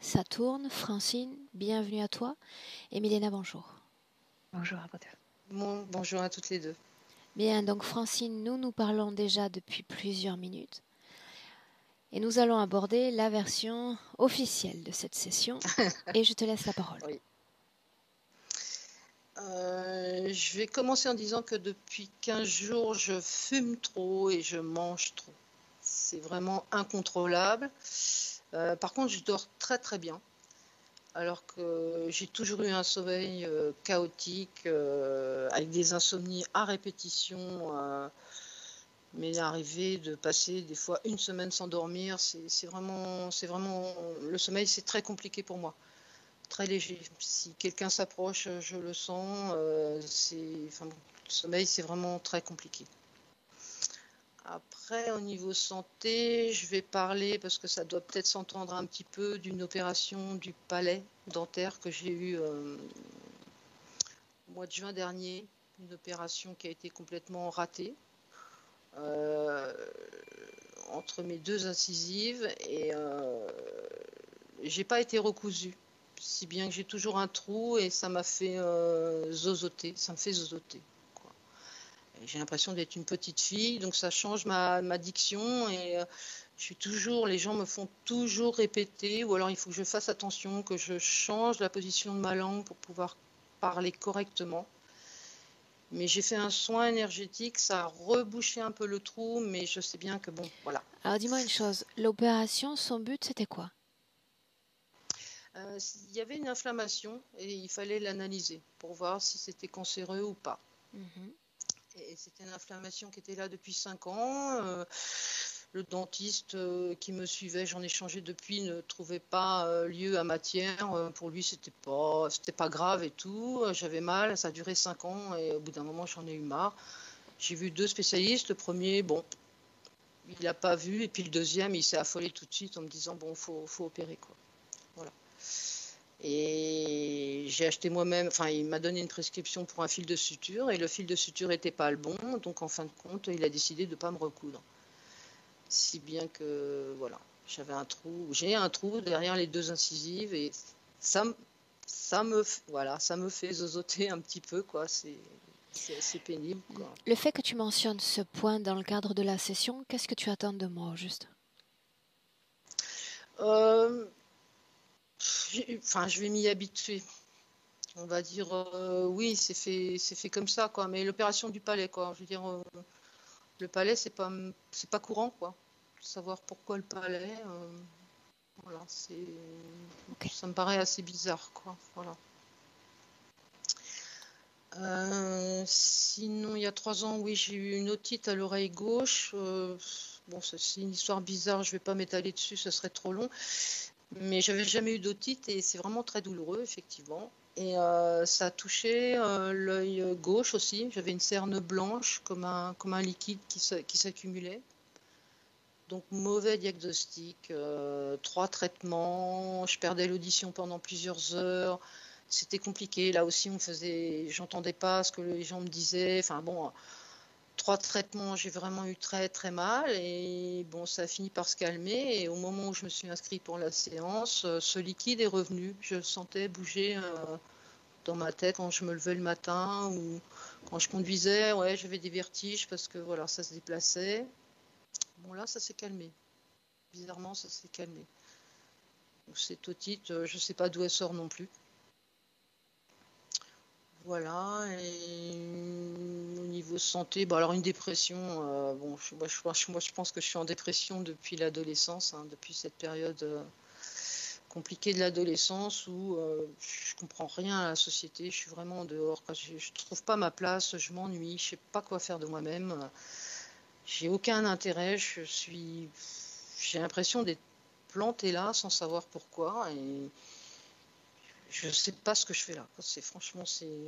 ça tourne. Francine, bienvenue à toi. Et Milena, bonjour. Bonjour à vous bonjour à toutes les deux. Bien, donc Francine, nous nous parlons déjà depuis plusieurs minutes. Et nous allons aborder la version officielle de cette session. et je te laisse la parole. Oui. Euh, je vais commencer en disant que depuis 15 jours, je fume trop et je mange trop. C'est vraiment incontrôlable. Euh, par contre, je dors très très bien. Alors que j'ai toujours eu un sommeil euh, chaotique, avec des insomnies à répétition. mais arriver de passer des fois une semaine sans dormir, c'est vraiment, vraiment, le sommeil, c'est très compliqué pour moi très léger. Si quelqu'un s'approche, je le sens. Euh, le sommeil, c'est vraiment très compliqué. Après, au niveau santé, je vais parler, parce que ça doit peut-être s'entendre un petit peu, d'une opération du palais dentaire que j'ai eue euh, au mois de juin dernier. Une opération qui a été complètement ratée. Euh, entre mes deux incisives et j'ai pas été recousue si bien que j'ai toujours un trou et ça m'a fait euh, zozoter, ça me fait zozoter. J'ai l'impression d'être une petite fille, donc ça change ma, diction et euh, je suis toujours, les gens me font toujours répéter, ou alors il faut que je fasse attention, que je change la position de ma langue pour pouvoir parler correctement. Mais j'ai fait un soin énergétique, ça a rebouché un peu le trou, mais je sais bien que bon, voilà. Alors dis-moi une chose, l'opération, son but c'était quoi? Euh, il y avait une inflammation et il fallait l'analyser pour voir si c'était cancéreux ou pas. Mhm. C'était une inflammation qui était là depuis 5 ans. Euh, le dentiste euh, qui me suivait, j'en ai changé depuis, ne trouvait pas lieu à matière. pour lui, c'était pas, c'était pas grave et tout. J'avais mal, ça a duré 5 ans et au bout d'un moment, j'en ai eu marre. J'ai vu deux spécialistes. Le premier, bon, il n'a pas vu. Et puis le deuxième, il s'est affolé tout de suite en me disant, bon, faut, faut opérer. Quoi. Voilà. Et j'ai acheté moi-même, enfin, il m'a donné une prescription pour un fil de suture et le fil de suture n'était pas le bon, donc en fin de compte, il a décidé de ne pas me recoudre. Si bien que, voilà, j'avais un trou, j'ai un trou derrière les deux incisives et ça, ça, me, voilà, ça me fait zozoter un petit peu, quoi. C'est, assez pénible. Le fait que tu mentionnes ce point dans le cadre de la session, qu'est-ce que tu attends de moi, juste? Euh, enfin, je vais m'y habituer. On va dire, euh, oui, c'est fait, c'est fait comme ça, quoi. Mais l'opération du palais, quoi. Je veux dire, euh, le palais, c'est pas, c'est pas courant, quoi. Savoir pourquoi le palais, euh, voilà, c'est, ça me paraît assez bizarre, quoi. Voilà. sinon, il y a trois ans, oui, j'ai eu une otite à l'oreille gauche. bon, c'est une histoire bizarre, je vais pas m'étaler dessus, ce serait trop long. Mais j'avais jamais eu d'otite et c'est vraiment très douloureux, effectivement. Et euh, ça a touché euh, l'œil gauche aussi. J'avais une cerne blanche comme un, comme un liquide qui, s'accumulait. Donc mauvais diagnostic, euh, trois traitements, je perdais l'audition pendant plusieurs heures. C'était compliqué. Là aussi, on faisait, j'entendais pas ce que les gens me disaient. Enfin bon, trois traitements, j'ai vraiment eu très très mal et bon, ça a fini par se calmer. Et au moment où je me suis inscrite pour la séance, euh, ce liquide est revenu. Je le sentais bouger euh, dans ma tête quand je me levais le matin ou quand je conduisais. Ouais, j'avais des vertiges parce que voilà, ça se déplaçait. Bon, là, ça s'est calmé. Bizarrement, ça s'est calmé. Cette otite, euh, je ne sais pas d'où elle sort non plus. Voilà, niveau santé, bon, alors une dépression, euh, bon, je, moi, je, pense que je suis en dépression depuis l'adolescence, hein, depuis cette période euh, compliquée de l'adolescence où euh, je comprends rien à la société, je suis vraiment en dehors, je ne trouve pas ma place, je m'ennuie, je sais pas quoi faire de moi-même, j'ai aucun intérêt, je suis, j'ai l'impression d'être plantée là sans savoir pourquoi, et je sais pas ce que je fais là. C'est franchement c'est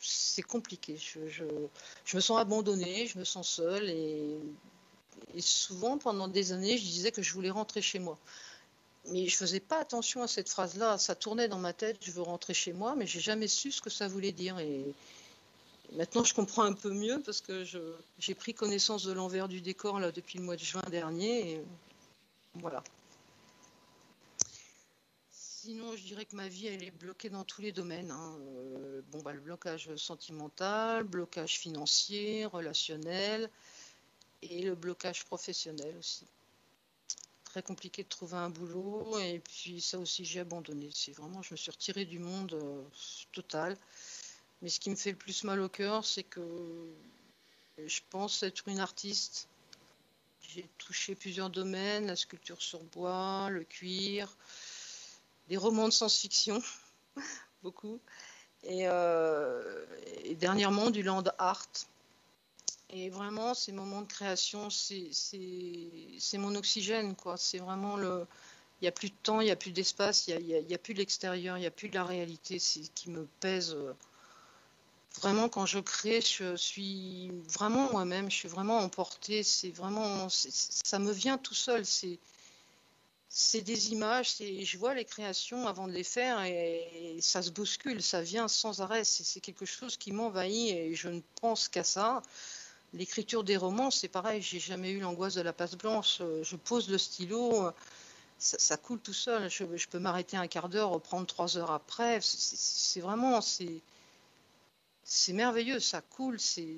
c'est compliqué. Je, me sens abandonnée, je me sens seule et, souvent pendant des années je disais que je voulais rentrer chez moi. Mais je faisais pas attention à cette phrase-là. Ça tournait dans ma tête. Je veux rentrer chez moi, mais j'ai jamais su ce que ça voulait dire. Et, maintenant je comprends un peu mieux parce que j'ai pris connaissance de l'envers du décor là depuis le mois de juin dernier. Voilà. Sinon, je dirais que ma vie, elle est bloquée dans tous les domaines. hein. Euh, bon, bah, le blocage sentimental, blocage financier, relationnel et le blocage professionnel aussi. Très compliqué de trouver un boulot et puis ça aussi, j'ai abandonné. C'est vraiment, je me suis retirée du monde euh, total. Mais ce qui me fait le plus mal au cœur, c'est que je pense être une artiste. J'ai touché plusieurs domaines, la sculpture sur bois, le cuir, des romans de science-fiction, beaucoup, et, euh, et dernièrement du land art. Et vraiment, ces moments de création, c'est mon oxygène, quoi. C'est vraiment le. Il n'y a plus de temps, il n'y a plus d'espace, il n'y a, plus de l'extérieur, il n'y a plus de la réalité. C'est ce qui me pèse. euh, Vraiment, quand je crée, je suis vraiment moi-même, je suis vraiment emportée. C'est vraiment. Ça me vient tout seul. C'est. C'est des images, je vois les créations avant de les faire et ça se bouscule, ça vient sans arrêt. C'est quelque chose qui m'envahit et je ne pense qu'à ça. L'écriture des romans, c'est pareil, j'ai jamais eu l'angoisse de la passe blanche. Je pose le stylo, ça, coule tout seul. Je, peux m'arrêter un quart d'heure, reprendre trois heures après. C'est vraiment, c'est merveilleux, ça coule, c'est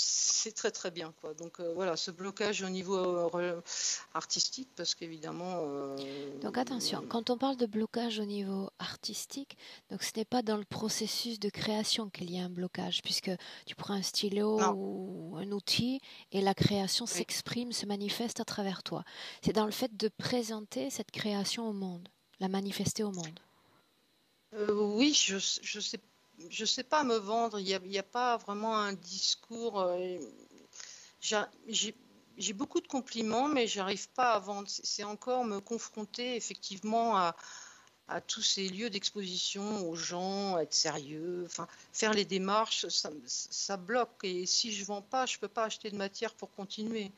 c'est très très bien quoi. Donc euh, voilà, ce blocage au niveau euh, artistique, parce qu'évidemment. euh, Donc attention, quand on parle de blocage au niveau artistique, donc ce n'est pas dans le processus de création qu'il y a un blocage, puisque tu prends un stylo Non. ou un outil et la création Oui. s'exprime, se manifeste à travers toi. C'est dans le fait de présenter cette création au monde, la manifester au monde. Euh, oui, je je sais je sais pas me vendre. Il y a, pas vraiment un discours. euh, j'a- j'ai beaucoup de compliments, mais j'arrive pas à vendre. C'est encore me confronter effectivement à, tous ces lieux d'exposition, aux gens, être sérieux, faire les démarches, ça, bloque. Et si je vends pas, je peux pas acheter de matière pour continuer.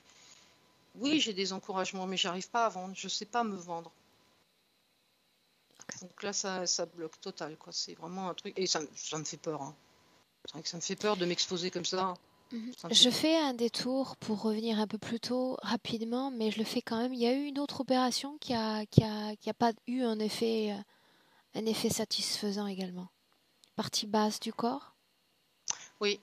Oui, j'ai des encouragements, mais j'arrive pas à vendre. Je sais pas me vendre. Donc là, ça, ça bloque total, quoi. C'est vraiment un truc. Et ça, me- ça me fait peur. hein. C'est vrai que ça me fait peur de m'exposer comme ça. Mhm. Je fais un détour pour revenir un peu plus tôt rapidement, mais je le fais quand même. Il y a eu une autre opération qui a, qui a, qui a pas eu un effet, euh, un effet satisfaisant également. Partie basse du corps? Oui.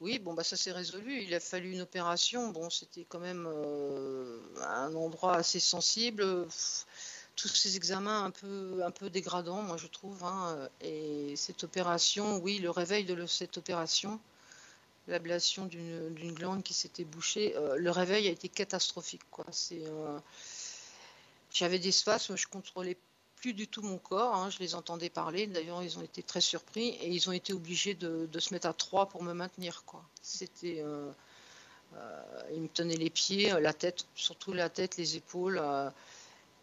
Oui, bon, bah ça s'est résolu. Il a fallu une opération. Bon, c'était quand même euh, un endroit assez sensible. Pff, Tous ces examens un peu, un peu dégradants, moi je trouve. hein. Et cette opération, oui, le réveil de cette opération, l'ablation d'une glande qui s'était bouchée, euh, le réveil a été catastrophique, euh, j'avais des spasmes, je contrôlais plus du tout mon corps. hein, je les entendais parler. D'ailleurs, ils ont été très surpris et ils ont été obligés de, se mettre à trois pour me maintenir. C'était, euh, ils me tenaient les pieds, la tête, surtout la tête, les épaules.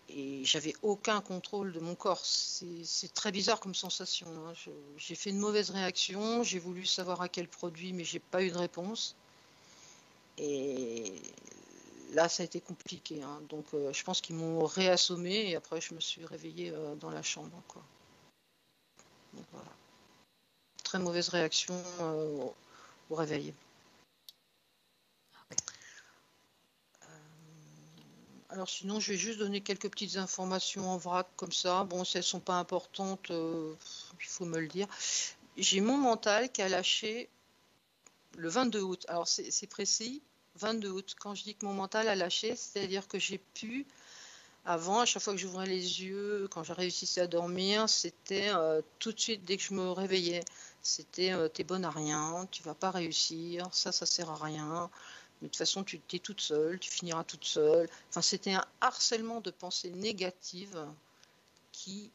Et j'avais aucun contrôle de mon corps. C'est très bizarre comme sensation. hein. J'ai fait une mauvaise réaction. J'ai voulu savoir à quel produit, mais j'ai pas eu de réponse. Et là, ça a été compliqué. hein. Donc, euh, je pense qu'ils m'ont réassommé et après, je me suis réveillée euh, dans la chambre. Donc, voilà. Très mauvaise réaction euh, au réveil. Ok. Euh, alors, sinon, je vais juste donner quelques petites informations en vrac comme ça. Bon, si elles sont pas importantes, euh, il faut me le dire. J'ai mon mental qui a lâché le 22 août. Alors, c'est précis. 22 août. Quand je dis que mon mental a lâché, c'est-à-dire que j'ai pu, avant, à chaque fois que j'ouvrais les yeux, quand je réussissais à dormir, c'était euh, tout de suite dès que je me réveillais. C'était euh, t'es bonne à rien, tu vas pas réussir, ça, ça sert à rien. Mais de toute façon, tu es toute seule, tu finiras toute seule. Enfin, c'était un harcèlement de pensées négatives qui,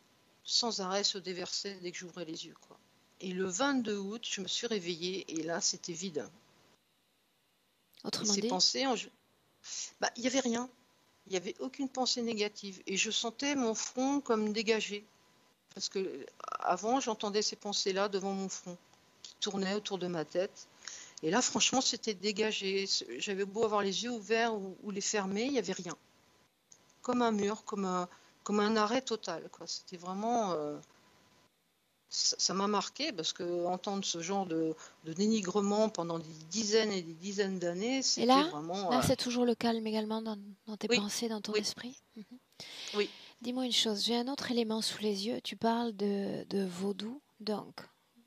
sans arrêt, se déversait dès que j'ouvrais les yeux. Quoi. Et le 22 août, je me suis réveillée et là, c'était vide. Autrement dit, pensées, en- bah, il n'y avait rien. Il n'y avait aucune pensée négative. Et je sentais mon front comme dégagé. Parce que euh, avant, j'entendais ces pensées-là devant mon front, qui tournaient autour de ma tête. Et là, franchement, c'était dégagé. J'avais beau avoir les yeux ouverts ou, ou les fermer, il n'y avait rien. Comme un mur, comme un, comme un arrêt total. C'était vraiment. euh, ça m'a marqué parce que entendre ce genre de, de dénigrement pendant des dizaines et des dizaines d'années, c'était là, vraiment. là euh, c'est toujours le calme également dans, dans tes Oui, pensées, dans ton oui. esprit. Mhm. Oui. Dis-moi une chose, j'ai un autre élément sous les yeux. Tu parles de, de vaudou, donc.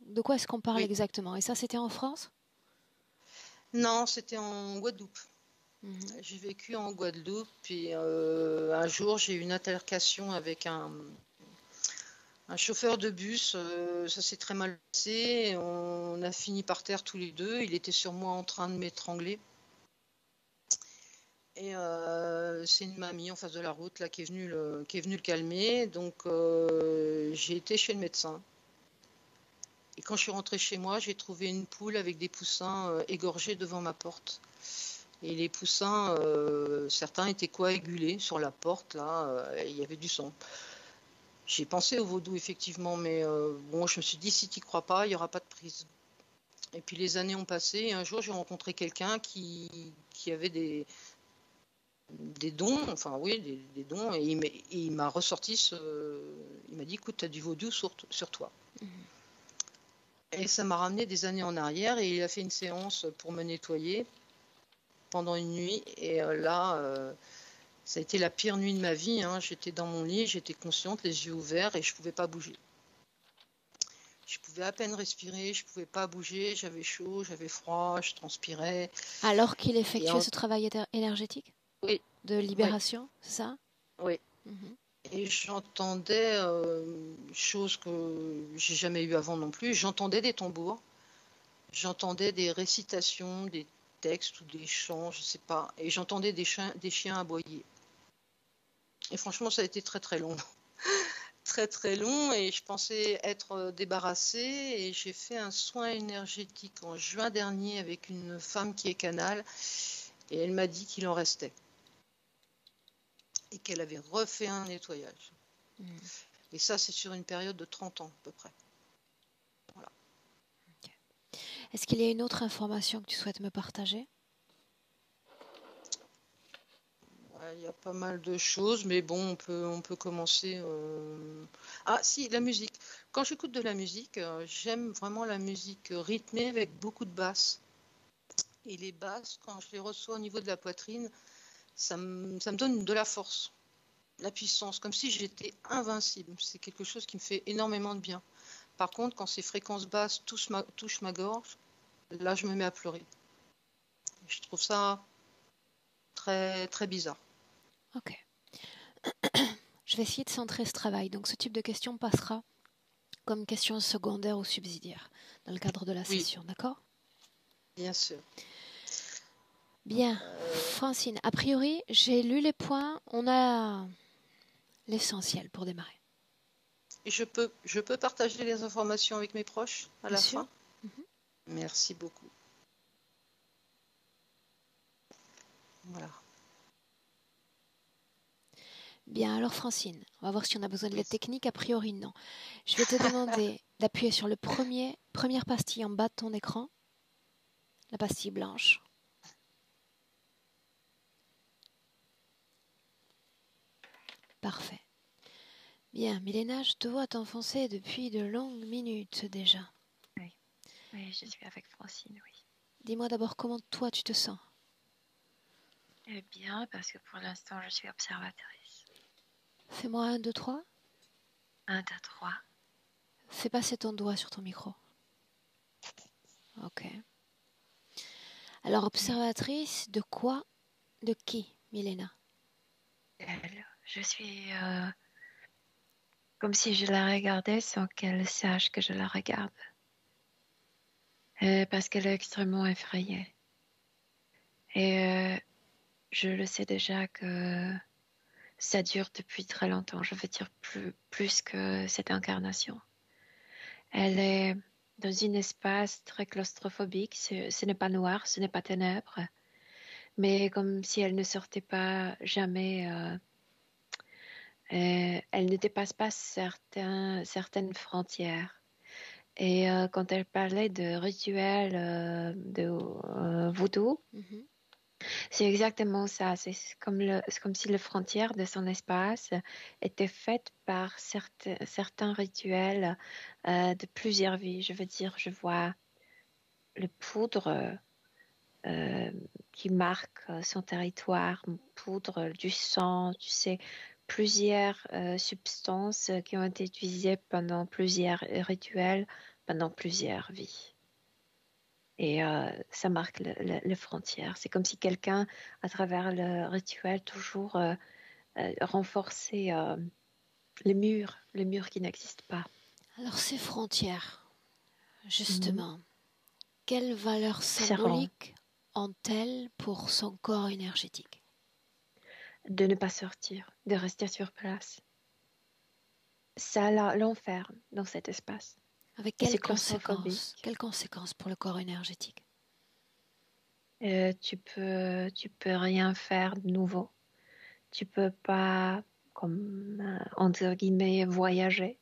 De quoi est-ce qu'on parle Oui. exactement? Et ça, c'était en France? Non, c'était en Guadeloupe. Mhm. J'ai vécu en Guadeloupe, puis euh, un jour j'ai eu une altercation avec un, un chauffeur de bus. euh, ça s'est très mal passé. On a fini par terre tous les deux. Il était sur moi en train de m'étrangler. Et euh, c'est une mamie en face de la route là, qui, est venue le, qui est venue le calmer. Donc euh, j'ai été chez le médecin. Et quand je suis rentrée chez moi, j'ai trouvé une poule avec des poussins euh, égorgés devant ma porte. Et les poussins, euh, certains étaient coagulés sur la porte, là, euh, il y avait du sang. J'ai pensé au vaudou, effectivement, mais bon, je me suis dit, si tu crois pas, il n'y aura pas de prise. Et puis les années ont passé, et un jour, j'ai rencontré quelqu'un qui, avait des, dons, enfin oui, des, dons, et il m'a- ressorti. Il m'a dit, écoute, tu as du vaudou sur, sur toi. Et ça m'a ramené des années en arrière, et il a fait une séance pour me nettoyer pendant une nuit. Et euh, là, euh, ça a été la pire nuit de ma vie. hein. J'étais dans mon lit, j'étais consciente, les yeux ouverts, et je pouvais pas bouger. Je pouvais à peine respirer, je pouvais pas bouger, j'avais chaud, j'avais froid, je transpirais. Alors qu'il effectuait en- ce travail énergétique Oui. De libération, c'est ça? Oui. Mhm. Et j'entendais euh, chose que j'ai jamais eu avant non plus. J'entendais des tambours, j'entendais des récitations, des textes ou des chants, je sais pas. Et j'entendais des chiens, des chiens aboyer. Et franchement, ça a été très très long. très très long et je pensais être euh, débarrassée et j'ai fait un soin énergétique en juin dernier avec une femme qui est canal et elle m'a dit qu'il en restait et qu'elle avait refait un nettoyage. Mhm. Et ça, c'est sur une période de 30 ans à peu près. Est-ce qu'il y a une autre information que tu souhaites me partager? Ouais, Il y a pas mal de choses, mais bon, on peut, on peut commencer. euh, Ah, si, la musique. Quand j'écoute de la musique, euh, j'aime vraiment la musique rythmée avec beaucoup de basses. Et les basses, quand je les reçois au niveau de la poitrine, ça me, ça me donne de la force, la puissance, comme si j'étais invincible. C'est quelque chose qui me fait énormément de bien. Par contre, quand ces fréquences basses touchent ma, touchent ma gorge, là, je me mets à pleurer. Je trouve ça très, très bizarre. Ok. Je vais essayer de centrer ce travail. Donc ce type de question passera comme question secondaire ou subsidiaire dans le cadre de la Oui. session, d'accord? Bien sûr. Bien. Francine, a priori, j'ai lu les points. On a l'essentiel pour démarrer. Et je peux, je peux partager les informations avec mes proches à Bien la sûr. fin Merci beaucoup. Voilà. Bien, alors Francine, on va voir si on a besoin de l'aide technique. A priori, non. Je vais te demander d'appuyer sur le premier, première pastille en bas de ton écran, la pastille blanche. Parfait. Bien, Milena, je te vois t'enfoncer depuis de longues minutes déjà. Oui, je suis avec Francine, oui. Dis-moi d'abord comment toi tu te sens. Eh bien, parce que pour l'instant, je suis observatrice. Fais-moi un, deux, trois. Un, deux, trois. Fais passer ton doigt sur ton micro. Ok. Alors, observatrice de quoi De qui, Milena? Elle, je suis euh, comme si je la regardais sans qu'elle sache que je la regarde. Euh, parce qu'elle est extrêmement effrayée. Et euh, je le sais déjà que ça dure depuis très longtemps. Je veux dire plus, plus que cette incarnation. Elle est dans un espace très claustrophobique. Ce, n'est pas noir, ce n'est pas ténèbres, mais comme si elle ne sortait pas jamais. Euh, elle ne dépasse pas certains, certaines frontières. Et euh, quand elle parlait de rituels euh, de euh, voodoo, Mhm. c'est exactement ça. C'est comme, le, c'est comme si les frontières de son espace étaient faites par certains, certains rituels euh, de plusieurs vies. Je veux dire, je vois le poudre qui marque son territoire, poudre du sang, tu sais, plusieurs euh, substances qui ont été utilisées pendant plusieurs rituels, pendant plusieurs vies. Et euh, ça marque les frontières. C'est comme si quelqu'un, à travers le rituel, toujours euh, renforçait les murs, les murs qui n'existent pas. Alors ces frontières, justement, mhm. quelle valeur symbolique ont-elles pour son corps énergétique? De ne pas sortir, de rester sur place. Ça l'enferme dans cet espace. Avec quelles conséquences? Quelles conséquences pour le corps énergétique? Euh, Tu peux, tu peux rien faire de nouveau. Tu peux pas, comme euh, entre guillemets, voyager.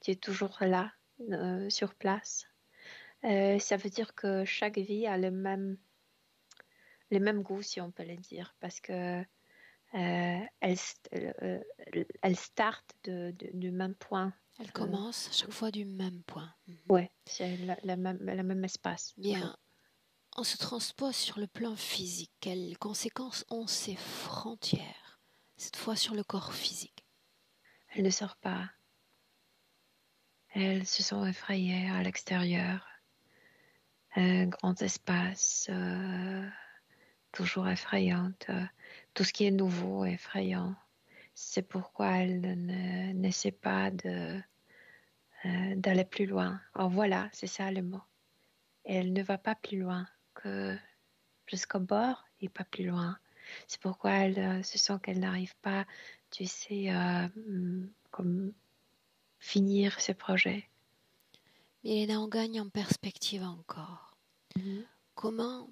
Tu es toujours là, euh, sur place. ça veut dire que chaque vie a le même les mêmes goûts, si on peut le dire, parce que elle, euh, elle start de, du même point. Elle commence chaque fois du même point. Mhm. Oui, c'est le même, même espace. Bien. On se transpose sur le plan physique. Quelles conséquences ont ces frontières, cette fois sur le corps physique? Elle ne sort pas. Elles se sont effrayées à l'extérieur. Un grand espace. Euh, toujours effrayante. Tout ce qui est nouveau est effrayant. C'est pourquoi elle n'essaie pas de, euh, d'aller plus loin. Alors voilà, c'est ça le mot. Elle ne va pas plus loin que jusqu'au bord et pas plus loin. C'est pourquoi elle euh, se sent qu'elle n'arrive pas, tu sais, euh, mm, comme finir ce projet. Mais on gagne en perspective encore. Mm-hmm. Comment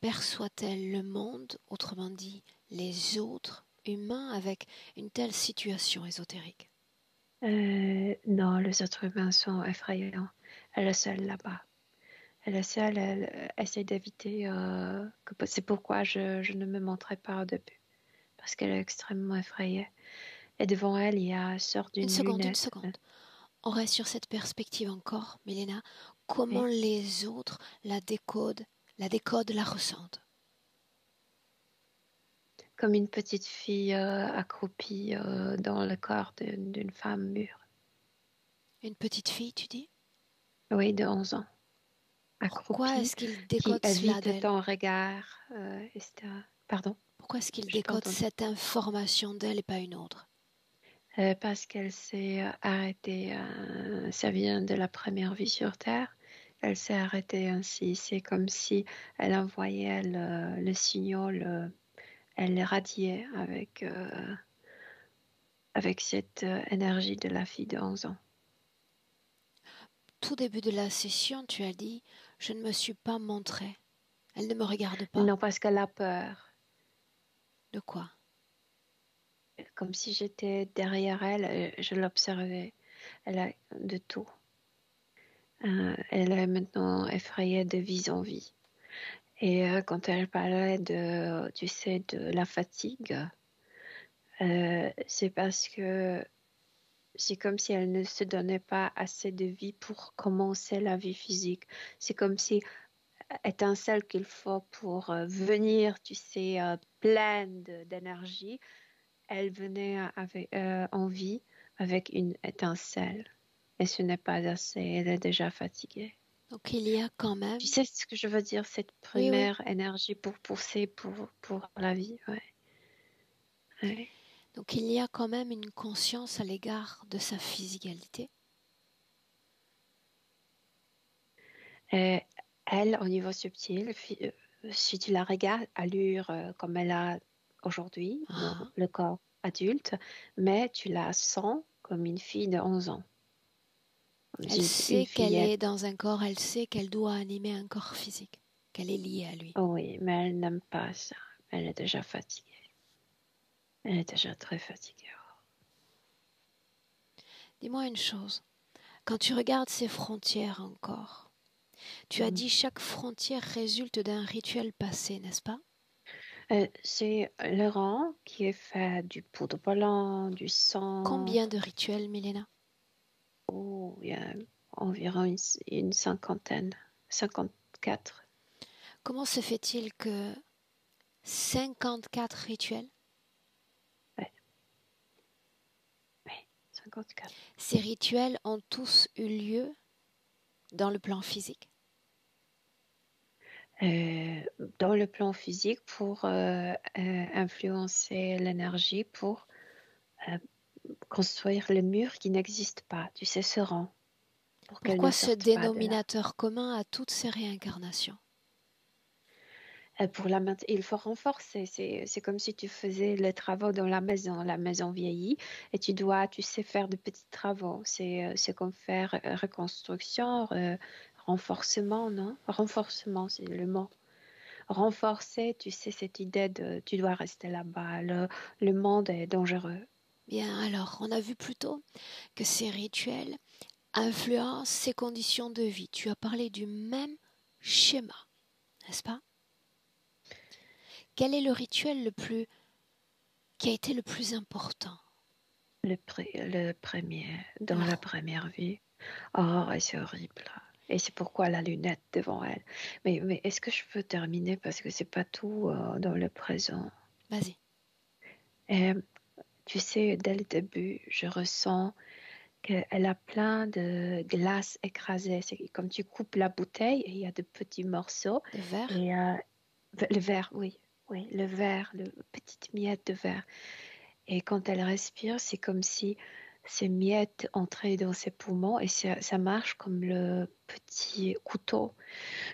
perçoit-elle le monde, autrement dit les autres humains, avec une telle situation ésotérique? Euh, Non, les autres humains sont effrayants. Elle est seule là-bas. Elle est seule, elle essaie d'éviter. Euh, c'est pourquoi je, ne me montrais pas au début. Parce qu'elle est extrêmement effrayée. Et devant elle, il y a une sorte d'une. Une seconde, une seconde. On reste sur cette perspective encore, Milena. Comment les autres la décodent la décode, la ressentent? Comme une petite fille euh, accroupie euh, dans le corps d'une femme mûre. Une petite fille, tu dis? Oui, de 11 ans. Accroupie, Pourquoi est-ce qu'il décode cela d'elle? ton regard, euh, Pardon? Pourquoi est-ce qu'il décode cette information d'elle et pas une autre? Parce qu'elle s'est arrêtée, ça vient de la première vie sur Terre, elle s'est arrêtée ainsi. C'est comme si elle envoyait le, le signal, elle radiait avec, euh, avec cette euh, énergie de la fille de 11 ans. Tout début de la session, tu as dit Je ne me suis pas montrée. Elle ne me regarde pas. Non, parce qu'elle a peur. De quoi? Comme si j'étais derrière elle, je l'observais. Elle a de tout. Euh, elle est maintenant effrayée de vie en vie. Et euh, quand elle parlait de, tu sais, de la fatigue, euh, c'est parce que c'est comme si elle ne se donnait pas assez de vie pour commencer la vie physique. C'est comme si étincelle qu'il faut pour venir, tu sais, pleine d'énergie, elle venait en vie avec une étincelle et ce n'est pas assez, elle est déjà fatiguée. Donc il y a quand même. Tu sais ce que je veux dire, cette première énergie pour pousser pour, pour la vie. Ouais. Donc il y a quand même une conscience à l'égard de sa physicalité. elle, au niveau subtil, euh, si tu la regardes, allure euh, comme elle a aujourd'hui, ah. le corps adulte, mais tu la sens comme une fille de 11 ans. Elle sait qu'elle est dans un corps, elle sait qu'elle doit animer un corps physique, qu'elle est liée à lui. oui, mais elle n'aime pas ça. Elle est déjà fatiguée. Elle est déjà très fatiguée. Dis-moi une chose. Quand tu regardes ces frontières encore, tu as mm. dit chaque frontière résulte d'un rituel passé, n'est-ce pas? Euh, C'est le rang qui est fait du poudre blanc, du sang. Combien de rituels, Milena? Oh, il y a environ une, cinquantaine, 54. Comment se fait-il que 54 rituels? 54. Ces rituels ont tous eu lieu dans le plan physique? Euh, dans le plan physique pour euh, euh, influencer l'énergie, pour construire le mur qui n'existe pas, tu sais, ce rang. Pourquoi ce dénominateur commun à toutes ces réincarnations pour la il faut renforcer. C'est comme si tu faisais les travaux dans la maison, la maison vieillie, et tu dois, tu sais faire de petits travaux. C'est comme faire reconstruction, renforcement, non? Renforcement, c'est le mot. Renforcer, tu sais, cette idée de tu dois rester là-bas, le, monde est dangereux. Bien, alors, on a vu plus tôt que ces rituels influencent ces conditions de vie. Tu as parlé du même schéma, n'est-ce pas? Quel est le rituel le plus qui a été le plus important? Le, le premier, dans la première vie. Oh, c'est horrible. Et c'est pourquoi la lunette devant elle. Mais, mais est-ce que je peux terminer? Parce que c'est pas tout euh, dans le présent. Vas-y. Tu sais, dès le début, je ressens qu'elle a plein de glace écrasée. C'est comme tu coupes la bouteille et il y a de petits morceaux. Le verre et, euh, Le verre, oui. Oui, le verre, le petite miette de verre. Et quand elle respire, c'est comme si ces miettes entraient dans ses poumons et ça, marche comme le petit couteau.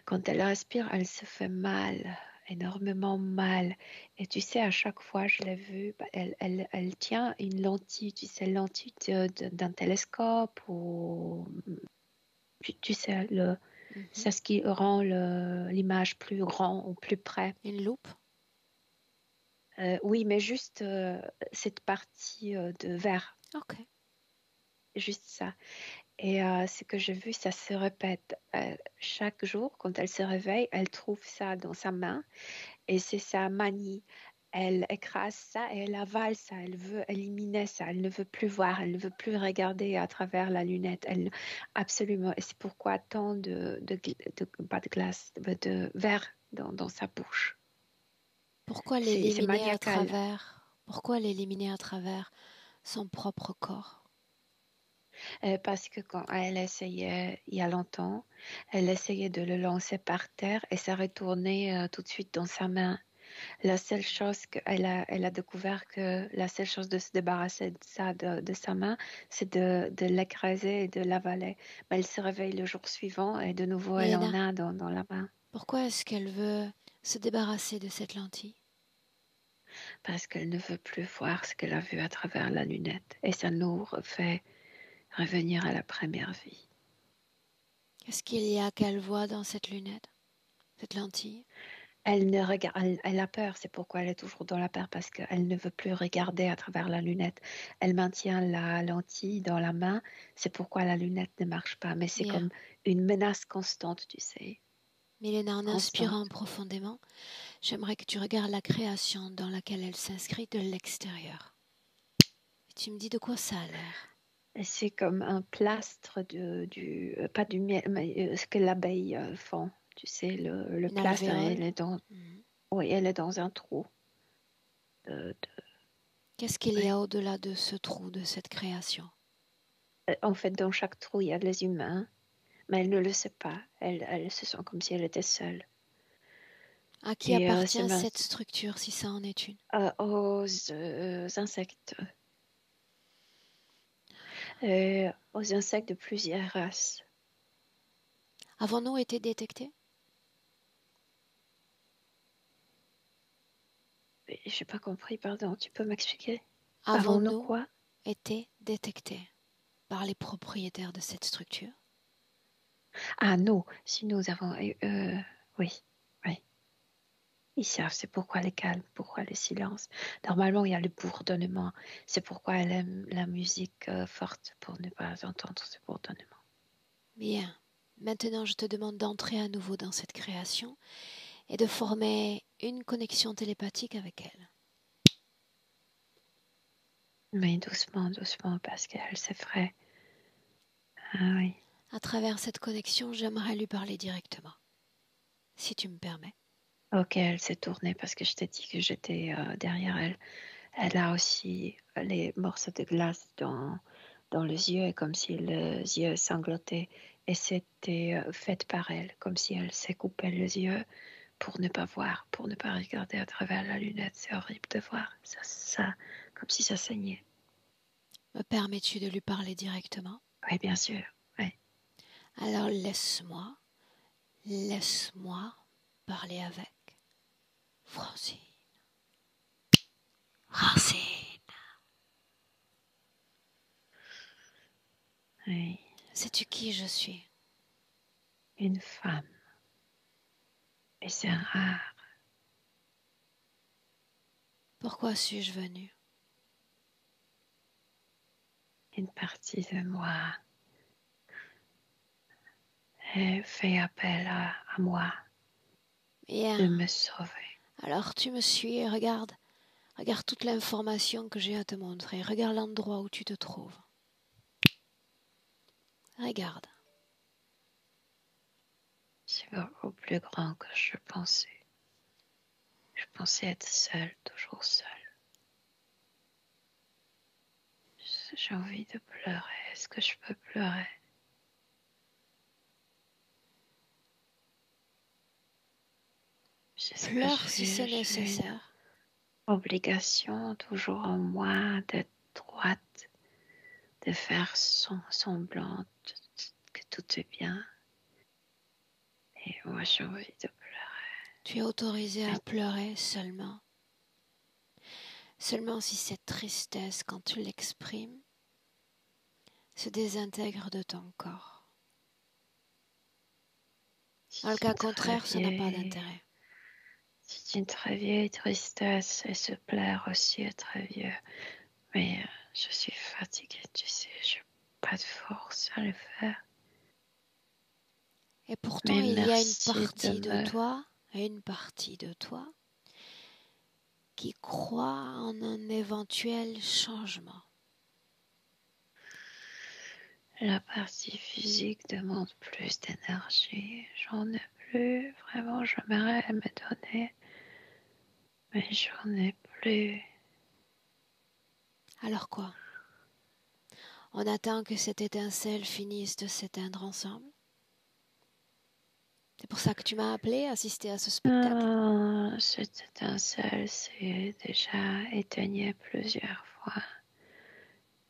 Quand elle respire, elle se fait mal, énormément mal. Et tu sais, à chaque fois, je l'ai vue, bah, elle, elle, elle, tient une lentille, tu sais, lentille d'un télescope ou. Tu, sais, le, mhm. c'est ce qui rend l'image plus grand ou plus près. Une loupe? Euh, Oui, mais juste euh, cette partie euh, de verre. Ok juste ça. Et euh, ce que j'ai vu, ça se répète euh, chaque jour. Quand elle se réveille, elle trouve ça dans sa main et c'est sa manie. Elle écrase ça et elle avale ça. Elle veut éliminer ça. Elle ne veut plus voir. Elle ne veut plus regarder à travers la lunette. Elle, absolument. Et c'est pourquoi tant de, de, pas de glace, de, verre dans, dans sa bouche. Pourquoi l'éliminer à travers? Pourquoi l'éliminer à travers son propre corps? Euh, parce que quand elle essayait, il y a longtemps, elle essayait de le lancer par terre et ça retournait euh, tout de suite dans sa main. La seule chose qu'elle a, elle a découvert que la seule chose de se débarrasser de ça de, sa main, c'est de, de l'écraser et de l'avaler. Mais elle se réveille le jour suivant et de nouveau elle en a dans, dans la main. Pourquoi est-ce qu'elle veut se débarrasser de cette lentille? Parce qu'elle ne veut plus voir ce qu'elle a vu à travers la lunette. Et ça nous refait revenir à la première vie. Qu'est-ce qu'il y a qu'elle voit dans cette lunette, cette lentille? Elle, ne regarde, elle, a peur, c'est pourquoi elle est toujours dans la peur, parce qu'elle ne veut plus regarder à travers la lunette. Elle maintient la lentille dans la main, c'est pourquoi la lunette ne marche pas, mais c'est comme une menace constante, tu sais. Milena, en inspirant profondément, j'aimerais que tu regardes la création dans laquelle elle s'inscrit de l'extérieur. Tu me dis de quoi ça a l'air? C'est comme un plastre de, du, euh, pas du miel, mais euh, ce que l'abeille euh, font. Tu sais, le, le plastre, elle est, dans, mmh. oui, elle est dans un trou. Qu'est-ce qu'il y a au-delà de ce trou, de cette création? En fait, dans chaque trou, il y a les humains, mais elle ne le sait pas. Elle, elle se sent comme si elle était seule. À qui appartient cette structure, si ça en est une? Aux insectes. Euh, aux insectes de plusieurs races. Avons-nous été détectés? Je n'ai pas compris, pardon, tu peux m'expliquer? Avons-nous quoi? été détectés par les propriétaires de cette structure? Ah, nous, si nous avons... Euh, oui. Ils savent, c'est pourquoi les calmes, pourquoi le silence. Normalement, il y a le bourdonnement. C'est pourquoi elle aime la musique euh, forte pour ne pas entendre ce bourdonnement. Bien. Maintenant, je te demande d'entrer à nouveau dans cette création et de former une connexion télépathique avec elle. Mais doucement, doucement, parce qu'elle s'effraie. Ah oui. À travers cette connexion, j'aimerais lui parler directement. Si tu me permets. Ok, elle s'est tournée parce que je t'ai dit que j'étais euh, derrière elle. Elle a aussi les morceaux de glace dans, dans les yeux, comme si les yeux sanglotaient. Et c'était euh, fait par elle, comme si elle s'est coupé les yeux pour ne pas voir, pour ne pas regarder à travers la lunette. C'est horrible de voir ça, ça, comme si ça saignait. Me permets-tu de lui parler directement? Oui, bien sûr. Oui. Alors laisse-moi, laisse-moi parler avec Francine. Francine. Oui. Sais-tu qui je suis? Une femme. Et c'est rare. Pourquoi suis-je venue? Une partie de moi fait appel à, moi Bien. de me sauver. Alors tu me suis et regarde, regarde toute l'information que j'ai à te montrer. Regarde l'endroit où tu te trouves. Regarde. C'est beaucoup plus grand que je pensais. Je pensais être seule, toujours seule. J'ai envie de pleurer. Est-ce que je peux pleurer? Pleure si c'est nécessaire. Obligation toujours en moi d'être droite, de faire son semblant que tout est bien. Et moi j'ai envie de pleurer. Tu es autorisé à pleurer seulement. Seulement si cette tristesse, quand tu l'exprimes, se désintègre de ton corps. Dans le cas contraire, ça n'a pas d'intérêt. C'est une très vieille tristesse et se plaire aussi est très vieux. Mais euh, je suis fatiguée, tu sais, je n'ai pas de force à le faire. Et pourtant, il y a une partie de, de toi, une partie de toi qui croit en un éventuel changement. La partie physique demande plus d'énergie. J'en ai plus. Vraiment, j'aimerais me donner. Mais j'en ai plus. Alors quoi? On attend que cette étincelle finisse de s'éteindre ensemble? C'est pour ça que tu m'as appelé, assister à ce spectacle? Non, Cette étincelle s'est déjà éteignée plusieurs fois.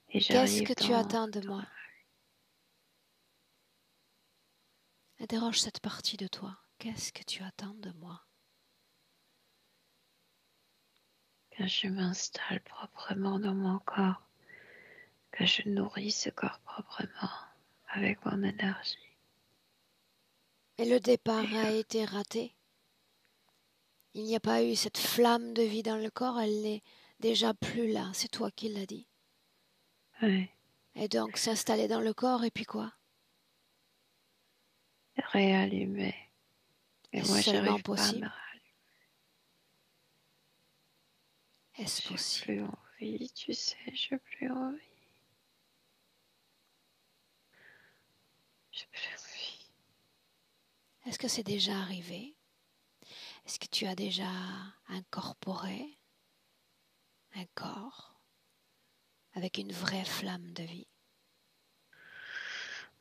Qu'est-ce que tu attends de moi? Interroge cette partie de toi. Qu'est-ce que tu attends de moi? Que je m'installe proprement dans mon corps, que je nourris ce corps proprement avec mon énergie. Et le départ a été raté? Il n'y a pas eu cette flamme de vie dans le corps, elle n'est déjà plus là, c'est toi qui l'as dit. Oui. Et donc s'installer dans le corps, et puis quoi? Réallumer. Et moi, j'arrive possible. Est-ce possible? plus envie, tu sais, j'ai plus envie. J'ai plus envie. Est-ce que c'est déjà arrivé? Est-ce que tu as déjà incorporé un corps avec une vraie flamme de vie?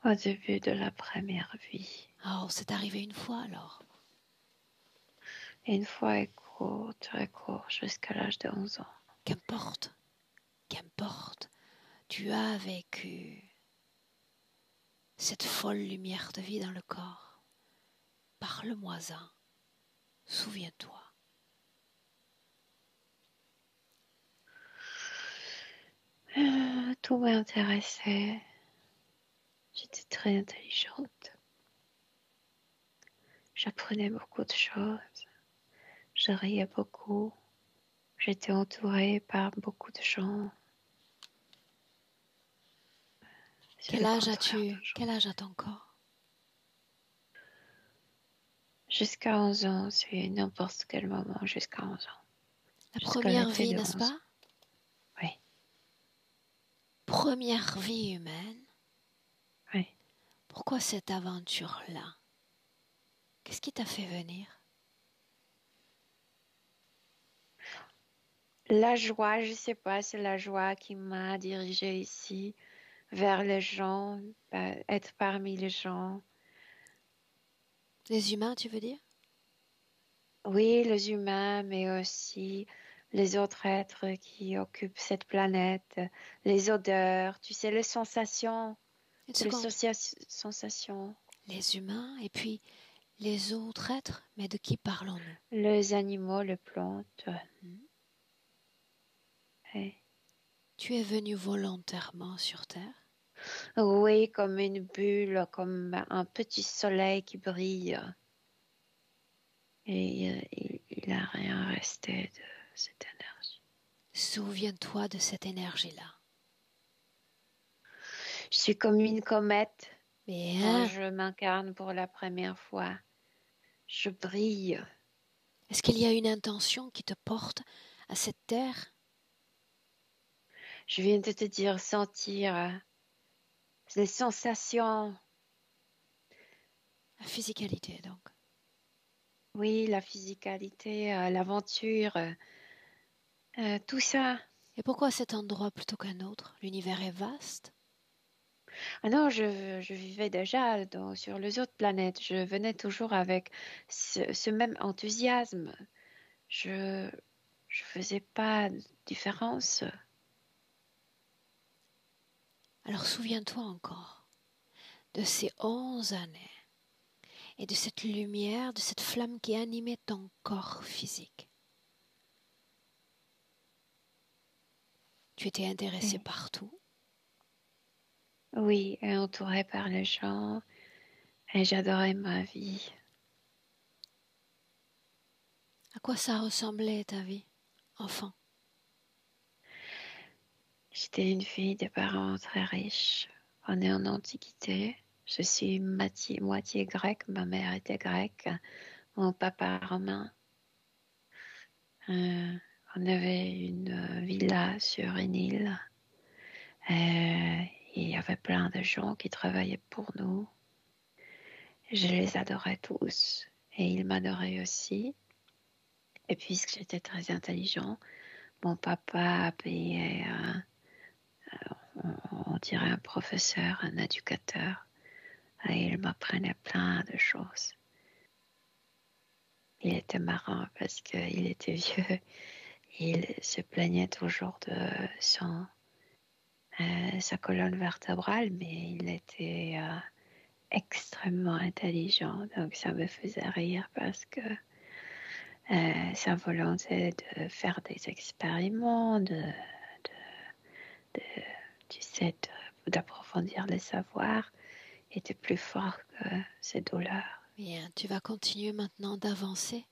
Au début de la première vie. Oh, c'est arrivé une fois alors Une fois est court, très court, jusqu'à l'âge de 11 ans. Qu'importe, qu'importe, tu as vécu cette folle lumière de vie dans le corps. Parle-moi-en, souviens-toi. Euh, tout m'intéressait. J'étais très intelligente. J'apprenais beaucoup de choses. Je riais beaucoup. J'étais entourée par beaucoup de gens. Quel âge as-tu? Quel âge as-tu encore Jusqu'à 11 ans, c'est n'importe quel moment, jusqu'à 11 ans. La première vie, n'est-ce pas? Oui. Première vie humaine? Pourquoi cette aventure-là? Qu'est-ce qui t'a fait venir? La joie, je sais pas, c'est la joie qui m'a dirigée ici. vers les gens, bah, être parmi les gens. Les humains, tu veux dire? Oui, les humains, mais aussi les autres êtres qui occupent cette planète, les odeurs, tu sais, les sensations, les sensations. Les humains et puis les autres êtres, mais de qui parlons-nous? Les animaux, les plantes. Hmm. Tu es venu volontairement sur Terre? Oui, comme une bulle, comme un petit soleil qui brille. Et euh, il n'a rien resté de cette énergie. Souviens-toi de cette énergie-là. Je suis comme une comète. Mais quand je m'incarne pour la première fois, je brille. Est-ce qu'il y a une intention qui te porte à cette terre? Je viens de te dire sentir les sensations. La physicalité, donc. Oui, la physicalité, euh, l'aventure, euh, tout ça. Et pourquoi cet endroit plutôt qu'un autre? L'univers est vaste? Ah non, je, je vivais déjà dans, sur les autres planètes. Je venais toujours avec ce, ce même enthousiasme. Je je faisais pas de différence. Alors souviens-toi encore de ces onze années et de cette lumière, de cette flamme qui animait ton corps physique. Tu étais intéressé partout Oui, et entouré par les gens, et j'adorais ma vie. À quoi ça ressemblait ta vie, enfant? J'étais une fille de parents très riches. On est en Antiquité. Je suis moitié, moitié grecque. Ma mère était grecque. Mon papa romain. Euh, on avait une villa sur une île. Euh, il y avait plein de gens qui travaillaient pour nous. Je les adorais tous et ils m'adoraient aussi. Et puisque j'étais très intelligent, mon papa payait, euh, on dirait un professeur, un éducateur. Et il m'apprenait plein de choses. Il était marrant parce qu'il était vieux il se plaignait toujours de son, euh, sa colonne vertébrale, mais il était euh, extrêmement intelligent, donc ça me faisait rire parce que euh, sa volonté de faire des expériments, de, d'approfondir le savoir, était plus fort que ses douleurs. Bien, tu vas continuer maintenant d'avancer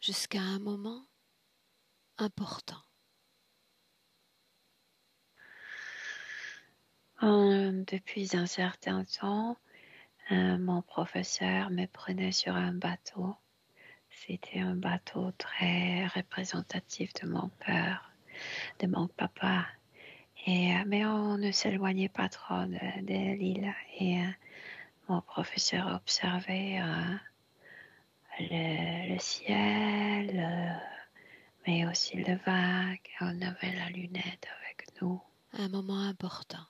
jusqu'à un moment important Depuis un certain temps, euh, mon professeur me prenait sur un bateau. C'était un bateau très représentatif de mon père, de mon papa. Et, euh, mais on ne s'éloignait pas trop de, l'île. Et euh, mon professeur observait le, le, ciel, mais aussi le vague. On avait la lunette avec nous. Un moment important.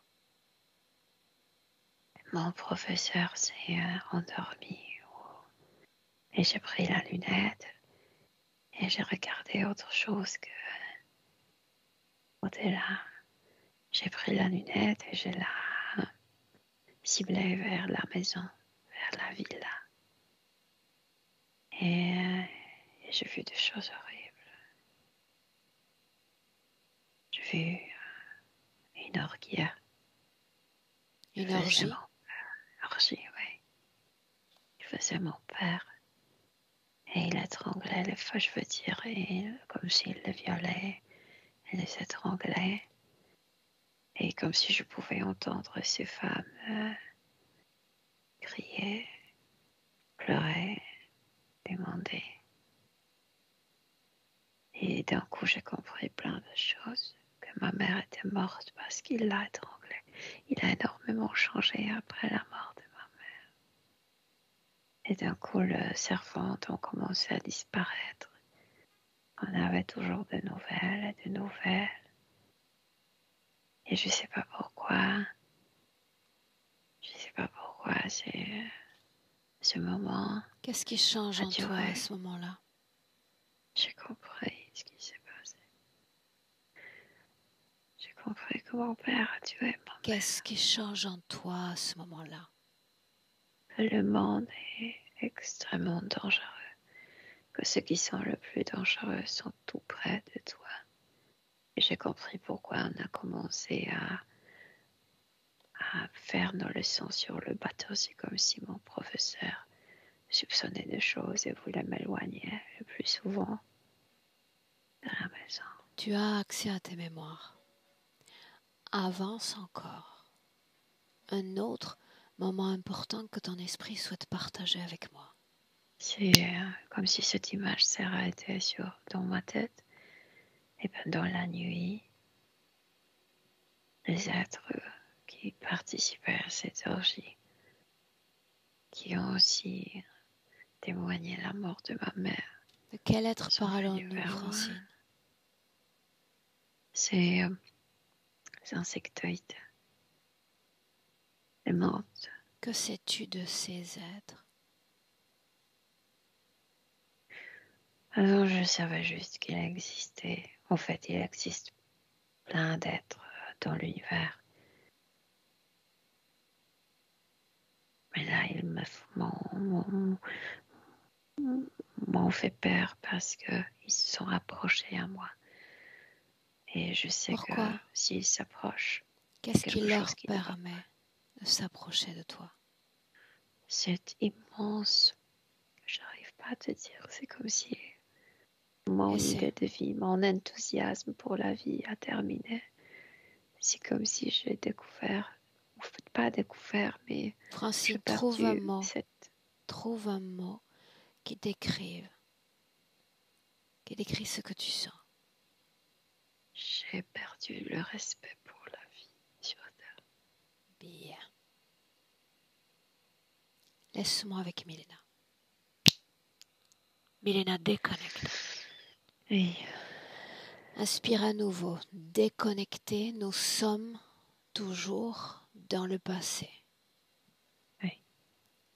Mon professeur s'est euh, endormi et j'ai pris la lunette et j'ai regardé autre chose que au-delà. J'ai pris la lunette et je l'ai ciblée vers la maison, vers la villa. Et, euh, j'ai vu des choses horribles. vu une orgie. Une orgie? Orgie, oui. Il faisait mon père. Et il étranglait les femmes, je veux dire, et, comme s'il les violait. Il les étranglait. Et comme si je pouvais entendre ces femmes euh, crier, pleurer, demander. Et d'un coup, j'ai compris plein de choses ma mère était morte parce qu'il l'a étranglée. Il a énormément changé après la mort. Et d'un coup, le serpent a commencé à disparaître. On avait toujours de nouvelles et de nouvelles. Et je ne sais pas pourquoi. pourquoi c'est ce moment. Qu'est-ce qui change en toi à ce moment-là? J'ai compris ce qui s'est passé. J'ai compris que mon père a tué ma Qu'est-ce qui change en toi à ce moment-là? Le monde est extrêmement dangereux. Que ceux qui sont le plus dangereux sont tout près de toi. Et j'ai compris pourquoi on a commencé à à faire nos leçons sur le bateau. C'est comme si mon professeur soupçonnait des choses et voulait m'éloigner le plus souvent de la maison. Tu as accès à tes mémoires. Avance encore. Un autre moment important que ton esprit souhaite partager avec moi. C'est euh, comme si cette image s'est arrêtée sur, dans ma tête. Et pendant la nuit, les êtres qui participaient à cette orgie, qui ont aussi témoigné la mort de ma mère. De quel être parlons-nous, Francine? C'est euh, les insectoïdes, Que sais-tu de ces êtres? Alors, je savais juste qu'il existait. En fait, il existe plein d'êtres dans l'univers. Mais là, ils m'ont fait peur parce qu'ils se sont rapprochés à moi. Et je sais que s'ils s'approchent, qu'est-ce qui leur permet? De s'approcher de toi C'est immense. J'arrive pas à te dire. C'est comme si mon idée de vie, mon enthousiasme pour la vie a terminé. C'est comme si j'ai découvert pas découvert, mais. Francine, trouve un mot. Trouve un mot qui décrive. Qui décrit ce que tu sens. J'ai perdu le respect pour la vie sur Terre. Bien. Laisse-moi avec Milena. Milena, déconnecte. Oui. Inspire à nouveau. Déconnecté, nous sommes toujours dans le passé. Oui.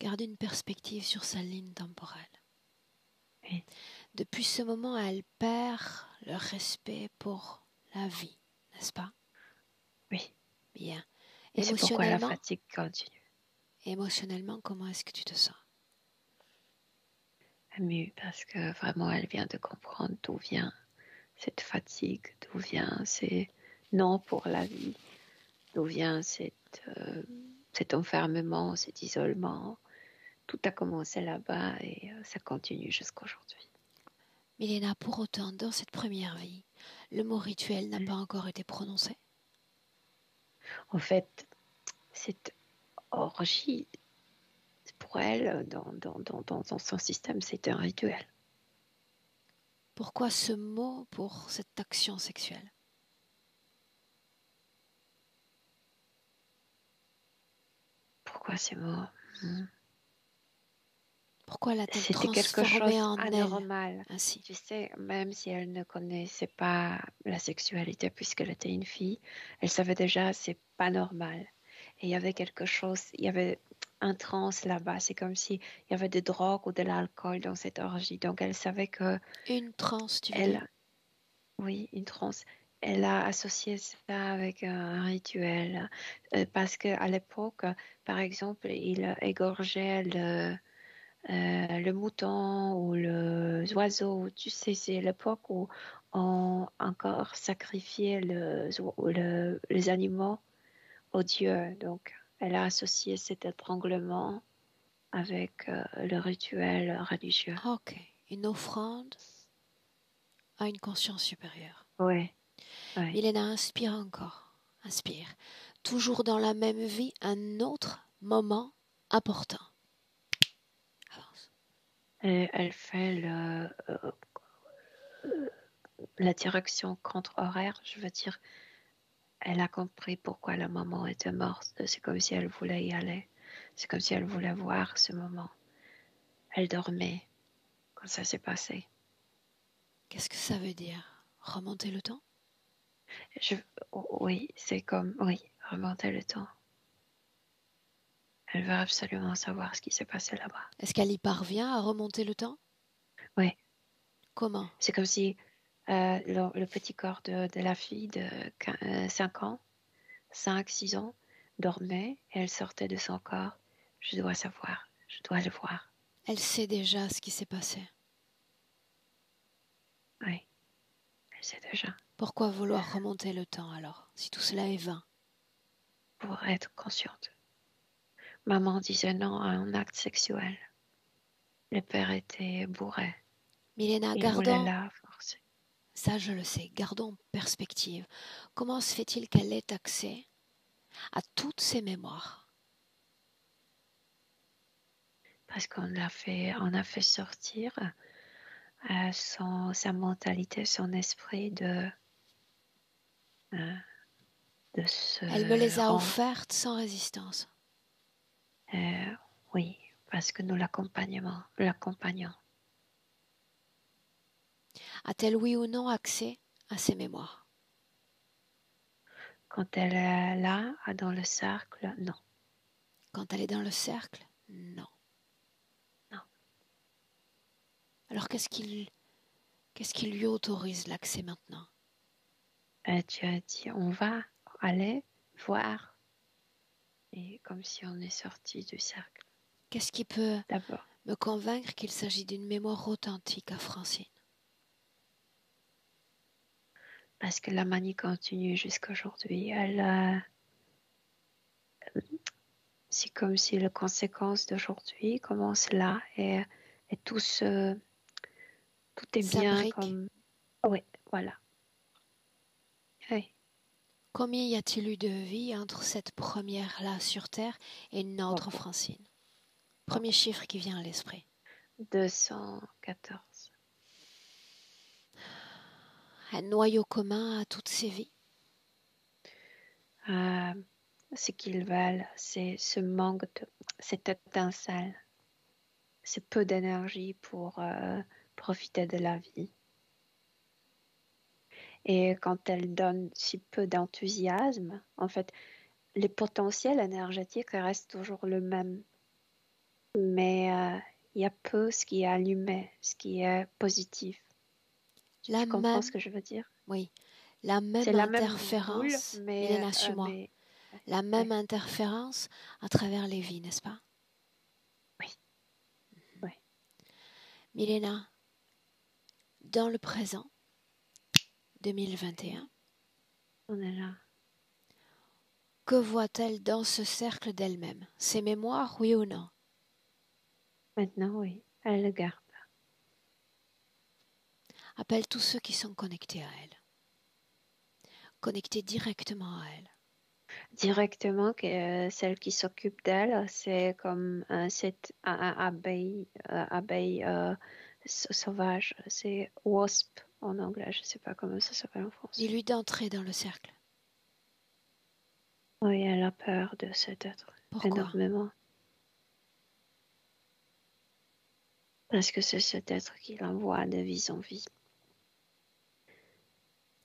Garde une perspective sur sa ligne temporelle. Oui. Depuis ce moment, elle perd le respect pour la vie, n'est-ce pas? Oui. Bien. Émotionnellement, la fatigue continue. Émotionnellement, comment est-ce que tu te sens? Émue parce que vraiment, elle vient de comprendre d'où vient cette fatigue, d'où vient ces non pour la vie, d'où vient cette, euh, cet enfermement, cet isolement. Tout a commencé là-bas et euh, ça continue jusqu'à aujourd'hui. Milena, pour autant, dans cette première vie, le mot rituel n'a pas encore été prononcé En fait, cette orgie, pour elle, dans, dans, dans, dans son système, c'est un rituel. Pourquoi ce mot pour cette action sexuelle? Pourquoi ces mots hmm. Pourquoi l'a-t-elle C'était quelque chose en anormal. Ainsi? Tu sais, même si elle ne connaissait pas la sexualité puisqu'elle était une fille, elle savait déjà c'est pas normal. Et il y avait quelque chose, il y avait un trans là-bas. C'est comme s'il y avait de drogue ou de l'alcool dans cette orgie. Donc elle savait que. Une transe, tu veux Oui, une transe elle a associé ça avec un rituel euh, parce qu'à l'époque, par exemple, il égorgeait le, euh, le mouton ou le oiseau. Tu sais, c'est l'époque où on encore sacrifiait le, les animaux aux dieux. Donc, elle a associé cet étranglement avec euh, le rituel religieux. Ok, une offrande à une conscience supérieure. Oui. Milena, inspire encore. Inspire. Toujours dans la même vie, un autre moment important. Avance. elle fait le, euh, la direction contre-horaire, je veux dire. Elle a compris pourquoi la maman était morte. C'est comme si elle voulait y aller. C'est comme si elle voulait voir ce moment. Elle dormait quand ça s'est passé. Qu'est-ce que ça veut dire? Remonter le temps? Je, oui, c'est comme, oui, remonter le temps. Elle veut absolument savoir ce qui s'est passé là-bas. Est-ce qu'elle y parvient à remonter le temps? Oui. Comment? C'est comme si le, le petit corps de, de la fille de quin- euh, 5 ans, 5, 6 ans, dormait et elle sortait de son corps. Je dois savoir, je dois le voir. Elle sait déjà ce qui s'est passé. Oui, elle sait déjà. Pourquoi vouloir remonter le temps alors, si tout cela est vain? Pour être consciente. Maman disait non à un acte sexuel. Le père était bourré. Milena, gardons. Ça je le sais, gardons perspective. Comment se fait-il qu'elle ait accès à toutes ces mémoires? Parce qu'on l'a fait, on a fait sortir euh, son, sa mentalité, son esprit de, euh, de ce Elle me les a offertes sans résistance. Euh, oui, parce que nous l'accompagnons. A-t-elle oui ou non accès à ces mémoires? Quand elle est là, dans le cercle, non. Quand elle est dans le cercle Non. Non. Alors qu'est-ce qui, qu'est-ce qui lui autorise l'accès maintenant? Euh, tu as dit, on va aller voir. Et comme si on est sorti du cercle. Qu'est-ce qui peut me convaincre qu'il s'agit d'une mémoire authentique à Francine? Parce que la manie continue jusqu'à aujourd'hui. Elle, euh, c'est comme si les conséquences d'aujourd'hui commencent là et, et tout se, tout est bien comme. Oui, voilà. Oui, Combien y a-t-il eu de vie entre cette première-là sur Terre et notre. Francine? Premier chiffre qui vient à l'esprit. 214. Un noyau commun à toutes ces vies Euh, ce qu'ils veulent, c'est ce manque, de, cette étincelle, ce peu d'énergie pour euh, profiter de la vie. Et quand elle donne si peu d'enthousiasme, en fait, le potentiel énergétique reste toujours le même. Mais euh, il y a peu ce qui est allumé, ce qui est positif. Tu La comprends même, ce que je veux dire? Oui, la même C'est la même interférence, boule, mais, Milena, euh, mais- la même interférence à travers les vies, n'est-ce pas? Oui. Oui. Milena, dans le présent, 2021, on est là. que voit-elle dans ce cercle d'elle-même? Ses mémoires, oui ou non? Maintenant, oui, elle le garde. Appelle tous ceux qui sont connectés à elle. Connectés directement à elle. Directement, que, euh, celle qui s'occupe d'elle, c'est comme euh, cette abeille, euh, abeille euh, sa- sauvage. C'est wasp en anglais, je ne sais pas comment ça s'appelle en français. Dis-lui d'entrer dans le cercle. Oui, elle a peur de cet être Pourquoi? énormément. Parce que c'est cet être qui l'envoie de vie en vie.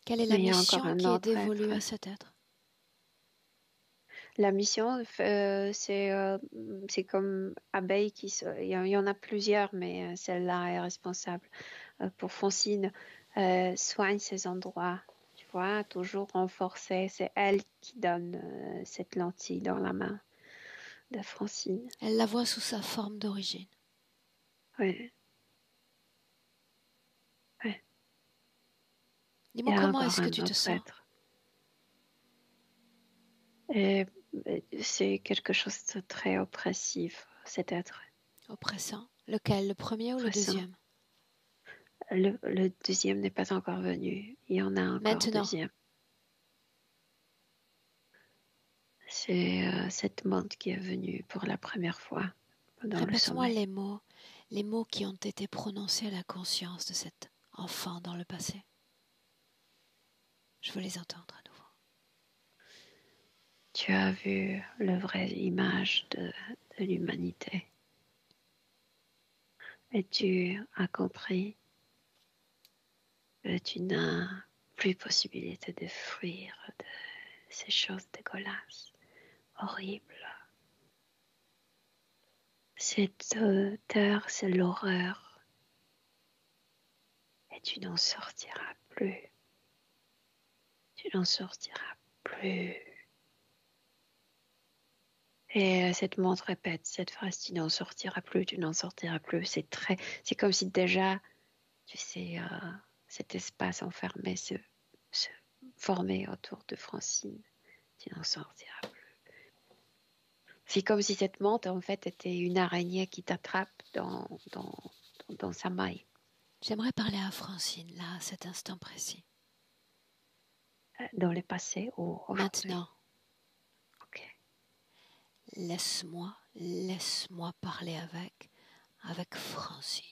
Quelle est la mission qui est dévolue à cet être? La mission, euh, c'est euh, c'est comme abeille qui se- il y, en- a plusieurs, mais euh, celle-là est responsable euh, pour Francine. euh, soigne ces endroits, tu vois, toujours renforcer. C'est elle qui donne cette lentille dans la main de Francine. Elle la voit sous sa forme d'origine. Ouais. Il y Dis-moi comment est-ce que tu te sens? Et, euh, c'est quelque chose de très oppressif, cet être. Oppressant. Lequel, le premier ou le deuxième? Le, le deuxième n'est pas encore venu. Il y en a encore un Maintenant. deuxième. C'est euh, cette monde qui est venue pour la première fois le Répète-moi les mots, les mots qui ont été prononcés à la conscience de cet enfant dans le passé. Je veux les entendre à nouveau. Tu as vu la vraie image de, l'humanité. Et tu as compris que tu n'as plus possibilité de fuir de ces choses dégueulasses, horribles? Cette terre, c'est l'horreur. Et tu n'en sortiras plus. Tu n'en sortiras plus. Et euh, cette montre répète cette phrase, tu n'en sortiras plus, tu n'en sortiras plus. C'est très, c'est comme si déjà, tu sais, euh, cet espace enfermé se, se formait autour de Francine. Tu n'en sortiras plus. C'est comme si cette montre, en fait, était une araignée qui t'attrape dans, dans, dans, sa maille. J'aimerais parler à Francine, là, à cet instant précis. Dans le passé ou Maintenant. Laisse-moi, laisse-moi parler avec, avec Francine.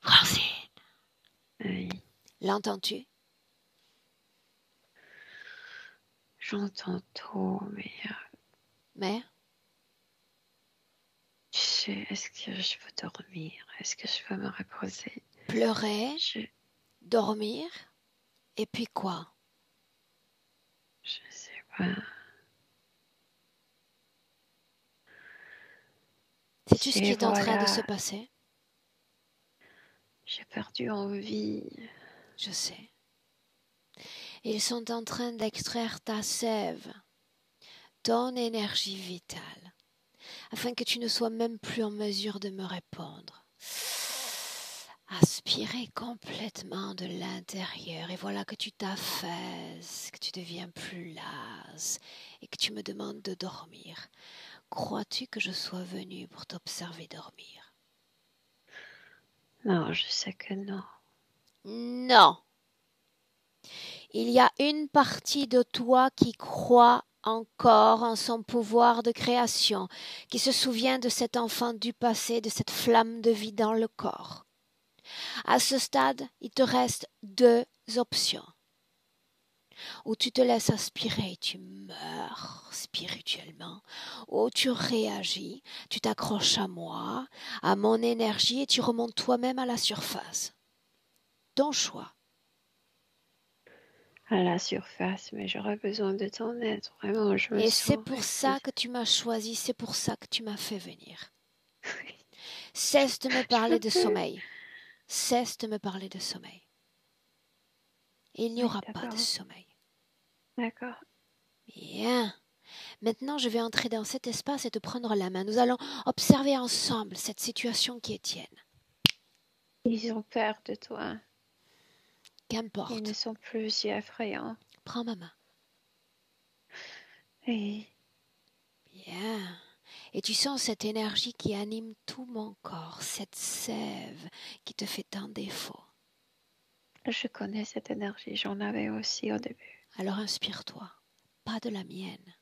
Francine. Oui. L'entends-tu? J'entends tout, mais. Euh, mais? Tu sais, est-ce que je veux dormir? Est-ce que je veux me reposer? Pleurer? Dormir? Et puis quoi? Je sais pas. C'est tout ce qui est en train de se passer? J'ai perdu envie. Je sais. Ils sont en train d'extraire ta sève, ton énergie vitale, afin que tu ne sois même plus en mesure de me répondre. Aspirer complètement de l'intérieur, et voilà que tu t'affaisses, que tu deviens plus lasse, et que tu me demandes de dormir. Crois-tu que je sois venu pour t'observer dormir? Non, je sais que non. Non. Il y a une partie de toi qui croit encore en son pouvoir de création, qui se souvient de cet enfant du passé, de cette flamme de vie dans le corps. À ce stade, il te reste deux options où tu te laisses aspirer, tu meurs spirituellement, ou tu réagis, tu t'accroches à moi, à mon énergie et tu remontes toi-même à la surface. Ton choix. À la surface, mais j'aurais besoin de ton aide, vraiment. Je et c'est pour ça que tu m'as choisi, c'est pour ça que tu m'as fait venir. Cesse de me parler de sommeil. Cesse de me parler de sommeil. Il n'y aura pas de sommeil. D'accord. Bien. Maintenant, je vais entrer dans cet espace et te prendre la main. Nous allons observer ensemble cette situation qui est tienne. Ils ont peur de toi. Qu'importe. Ils ne sont plus si effrayants. Prends ma main. Oui. Bien. Et tu sens cette énergie qui anime tout mon corps, cette sève qui te fait tant défaut. Je connais cette énergie, j'en avais aussi au début. Alors inspire-toi, pas de la mienne.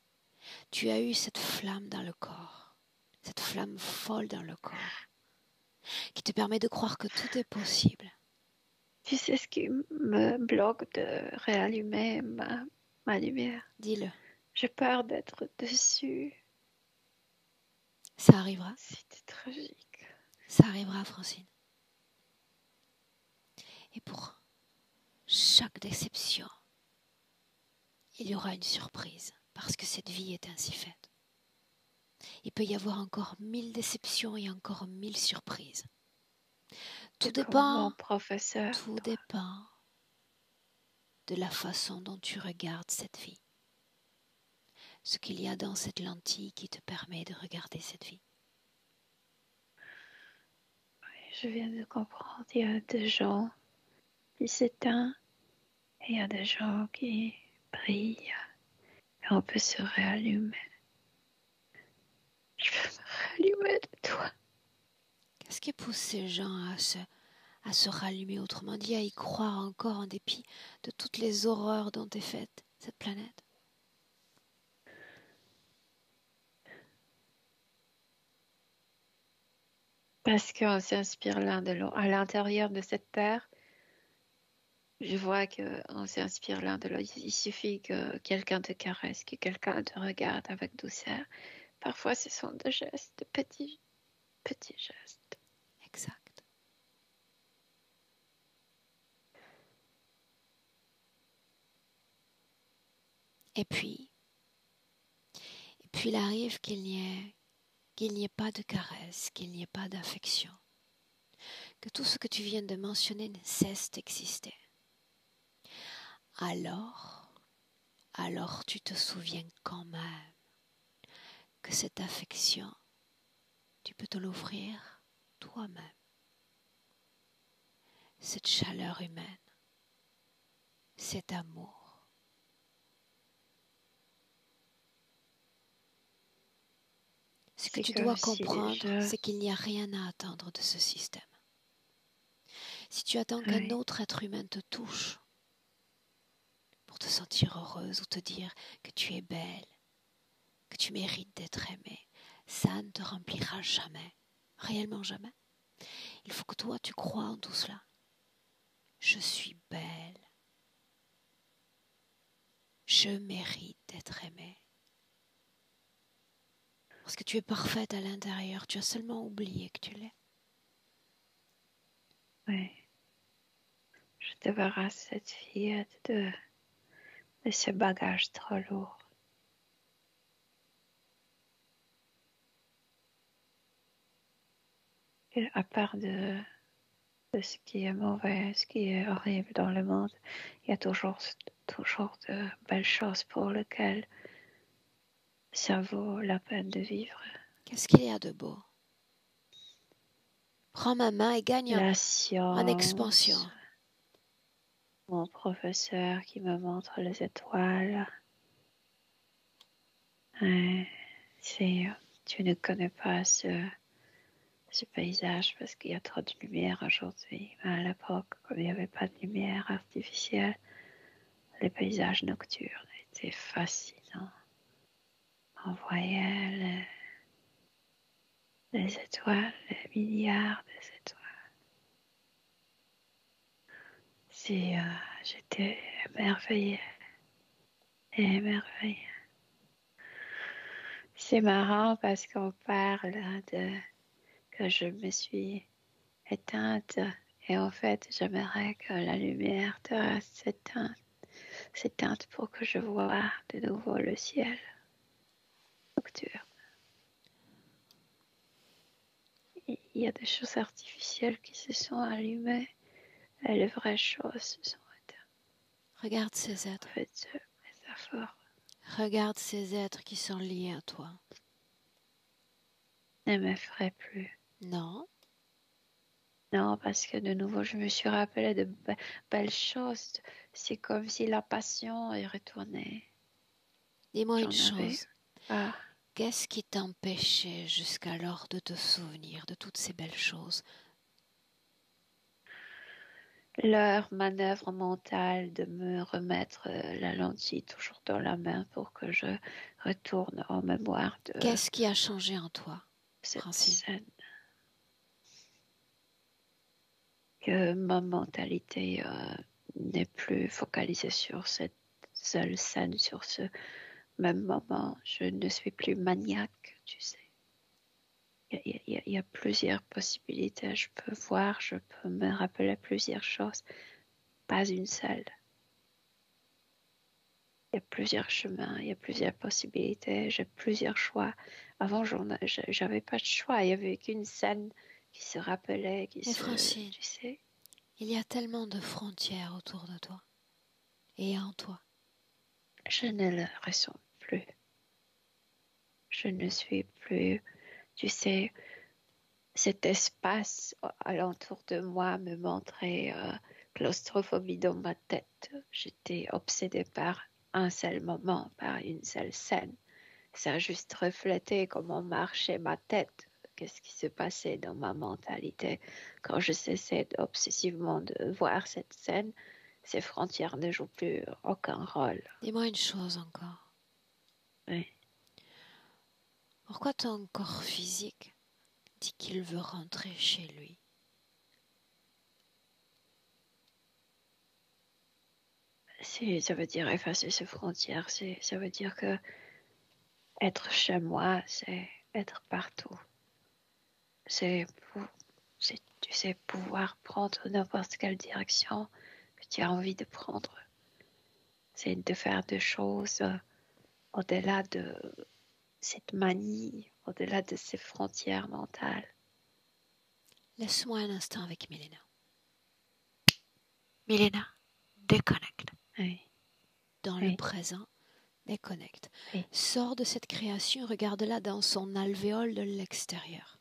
Tu as eu cette flamme dans le corps, cette flamme folle dans le corps, qui te permet de croire que tout est possible. Tu sais ce qui me bloque de réallumer ma, ma lumière? Dis-le. J'ai peur d'être dessus. Ça arrivera. C'était tragique. Ça arrivera, Francine. Et pour chaque déception, il y aura une surprise, parce que cette vie est ainsi faite. Il peut y avoir encore mille déceptions et encore mille surprises. Tout dépend, professeur. Tout dépend de la façon dont tu regardes cette vie. Ce qu'il y a dans cette lentille qui te permet de regarder cette vie. je viens de comprendre. Il y a des gens qui s'éteignent et il y a des gens qui brille et on peut se réallumer. Je veux me rallumer de toi. Qu'est-ce qui pousse ces gens à se, à se rallumer, autrement? Dit, à y croire encore en dépit de toutes les horreurs dont est faite cette planète Parce qu'on s'inspire l'un de l'autre. À l'intérieur de cette terre, je vois qu'on s'inspire l'un de l'autre. Il suffit que quelqu'un te caresse, que quelqu'un te regarde avec douceur. Parfois, ce sont des gestes, de petits, petits gestes. Exact. Et puis, et puis il arrive qu'il n'y ait, qu'il n'y ait pas de caresse, qu'il n'y ait pas d'affection, que tout ce que tu viens de mentionner ne cesse d'exister, alors, alors tu te souviens quand même que cette affection, tu peux te l'offrir toi-même. Cette chaleur humaine, cet amour. Ce que tu dois comprendre, c'est qu'il n'y a rien à attendre de ce système. Si tu attends qu'un autre être humain te touche pour te sentir heureuse ou te dire que tu es belle, que tu mérites d'être aimée, ça ne te remplira jamais, réellement jamais. Il faut que toi tu crois en tout cela. Je suis belle. Je mérite d'être aimée. Parce que tu es parfaite à l'intérieur, tu as seulement oublié que tu l'es. Oui. Je débarrasse cette fillette de, de ce bagage trop lourd. À part de, de ce qui est mauvais, ce qui est horrible dans le monde, il y a toujours, toujours de belles choses pour lesquelles ça vaut la peine de vivre. Qu'est-ce qu'il y a de beau? Prends ma main et gagne la en expansion. Mon professeur qui me montre les étoiles. tu ne connais pas ce, ce paysage parce qu'il y a trop de lumière aujourd'hui. À l'époque, comme il n'y avait pas de lumière artificielle, les paysages nocturnes étaient fascinants on voyait les étoiles, les milliards d'étoiles. Si euh, j'étais émerveillée, émerveillée. C'est marrant parce qu'on parle de que je me suis éteinte et en fait j'aimerais que la lumière de s'éteinte pour que je vois de nouveau le ciel. Il y a des choses artificielles qui se sont allumées et les vraies choses se sont éteintes. Regarde ces êtres. Regarde ces êtres qui sont liés à toi. Ne m'effraie plus. Non. Non, parce que de nouveau, je me suis rappelé de belles choses. C'est comme si la passion est retournée. Dis-moi une chose. Ah. Qu'est-ce qui t'empêchait jusqu'alors de te souvenir de toutes ces belles choses? Leur manœuvre mentale de me remettre euh, la lentille toujours dans la main pour que je retourne en mémoire de. Qu'est-ce qui a changé en toi, cette scène? Que ma mentalité euh, n'est plus focalisée sur cette seule scène, sur ce même moment, je ne suis plus maniaque, tu sais. Il y, a, plusieurs possibilités. Je peux voir, je peux me rappeler plusieurs choses, pas une seule. Il y a plusieurs chemins, il y a plusieurs possibilités, j'ai plusieurs choix. Avant, j'avais pas de choix, il n'y avait qu'une scène qui se rappelait, qui se, tu sais. Il y a tellement de frontières autour de toi et en toi. Je ne le ressens je ne suis plus, tu sais, cet espace alentour de moi me montrait euh, claustrophobie dans ma tête. J'étais obsédée par un seul moment, par une seule scène. Ça a juste reflété comment marchait ma tête, qu'est-ce qui se passait dans ma mentalité. Quand je cessais obsessivement de voir cette scène, ces frontières ne jouent plus aucun rôle. Dis-moi une chose encore. Pourquoi ton corps physique dit qu'il veut rentrer chez lui? Ça veut dire effacer ses frontières. Ça veut dire que être chez moi, c'est être partout. C'est tu sais, pouvoir prendre n'importe quelle direction que tu as envie de prendre. C'est de faire des choses au-delà de cette manie, au-delà de ses frontières mentales. Laisse-moi un instant avec Milena. Milena, déconnecte. Oui. Dans Oui. le présent, déconnecte. Oui. Sors de cette création, regarde-la dans son alvéole de l'extérieur.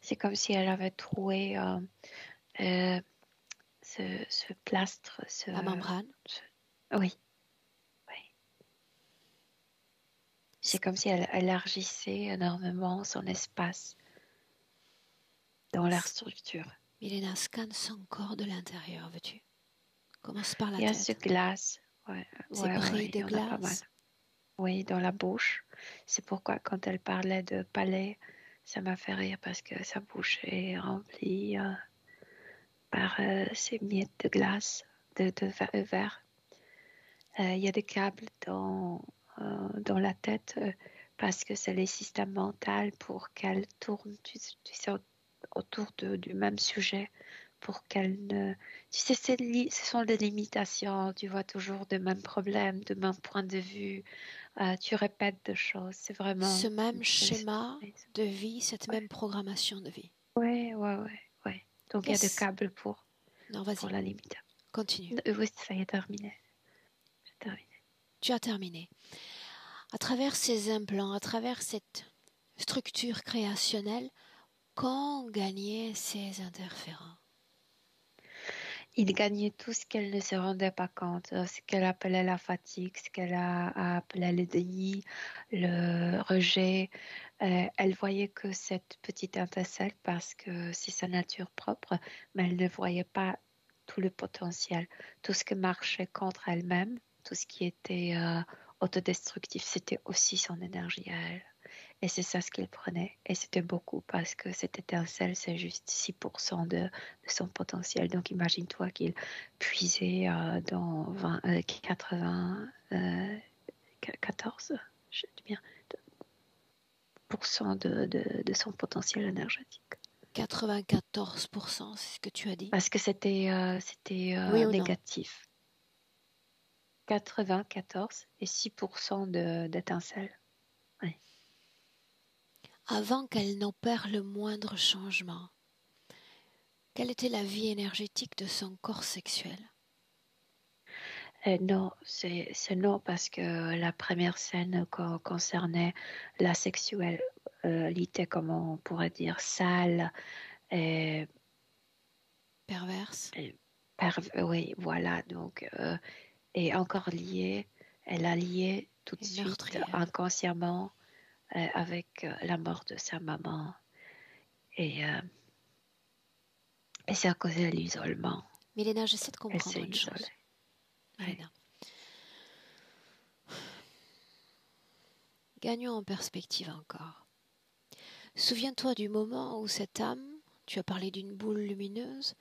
C'est comme si elle avait troué euh, euh, ce, ce plastre, ce, La membrane. Oui. C'est comme si elle élargissait énormément son espace dans leur structure. Milena scanne son corps de l'intérieur, veux-tu? Commence par la Il y a ce glace. Ouais, ouais, ouais, de glace. Oui, dans la bouche. C'est pourquoi quand elle parlait de palais, ça m'a fait rire parce que sa bouche est remplie euh, par euh, ces miettes de glace, de, de ver- verre. Euh, Il y a des câbles dans, dans la tête euh, parce que c'est les systèmes mentaux pour qu'elle tourne tu, tu sais, au- autour de- du même sujet pour qu'elle ne... Tu sais, ce sont des limitations, tu vois toujours le même problème, de même point de vue, euh, tu répètes des choses, c'est vraiment... Ce même schéma Oui, de vie, cette même programmation de vie. ouais, ouais, ouais. ouais. Donc il y a des câbles pour, Non, pour la limiter. continue. Euh, Oui, ça y est terminé. J'ai terminé. Tu as terminé. À travers ces implants, à travers cette structure créationnelle, qu'ont gagné ces interférents? Il gagnait tout ce qu'elle ne se rendait pas compte, euh, ce qu'elle appelait la fatigue, ce qu'elle a, a appelé le déni, le rejet. Euh, elle voyait que cette petite étincelle parce que c'est sa nature propre, mais elle ne voyait pas tout le potentiel, tout ce qui marchait contre elle-même, tout ce qui était euh, autodestructif, c'était aussi son énergie à elle. Et c'est ça ce qu'il prenait. Et c'était beaucoup parce que cette étincelle, c'est juste 6% de, de son potentiel. Donc imagine-toi qu'il puisait euh, dans 20, euh, 80, euh, 14, je dis bien, de, de, son potentiel énergétique. 94%, c'est ce que tu as dit. Parce que c'était euh, c'était euh, Oui négatif. 94 et 6% de- d'étincelles. Avant qu'elle n'opère le moindre changement, quelle était la vie énergétique de son corps sexuel? Euh, non, c'est non parce que la première scène co- concernait la sexualité, comme on pourrait dire, sale, et Perverse? perv- oui, voilà, donc, euh, et encore liée, elle a lié tout de suite, meurtrière. inconsciemment, euh, avec euh, la mort de sa maman. Et, euh, et c'est à cause de l'isolement. Milena, j'essaie de comprendre une chose. Gagnons en perspective encore. Souviens-toi du moment où cette âme, tu as parlé d'une boule lumineuse,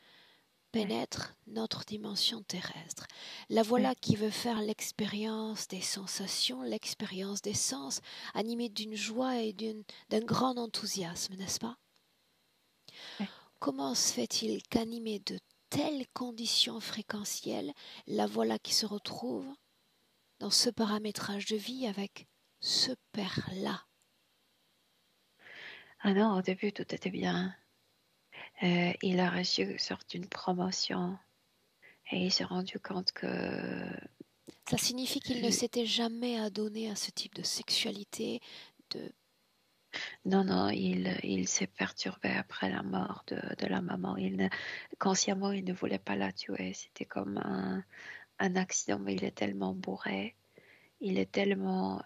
pénètre notre dimension terrestre. La voilà qui veut faire l'expérience des sensations, l'expérience des sens, animée d'une joie et d'un grand enthousiasme, n'est-ce pas? Ouais. Comment se fait-il qu'animée de telles conditions fréquentielles, la voilà qui se retrouve dans ce paramétrage de vie avec ce père-là? Ah non, au début, tout était bien. Euh, il a reçu une sorte d'une promotion et il s'est rendu compte que Ça signifie qu'il ne Je- s'était jamais adonné à ce type de sexualité, de non, non, il, il s'est perturbé après la mort de, de la maman. Il ne, consciemment, il ne voulait pas la tuer. C'était comme un, un accident, mais il est tellement bourré. Il est tellement,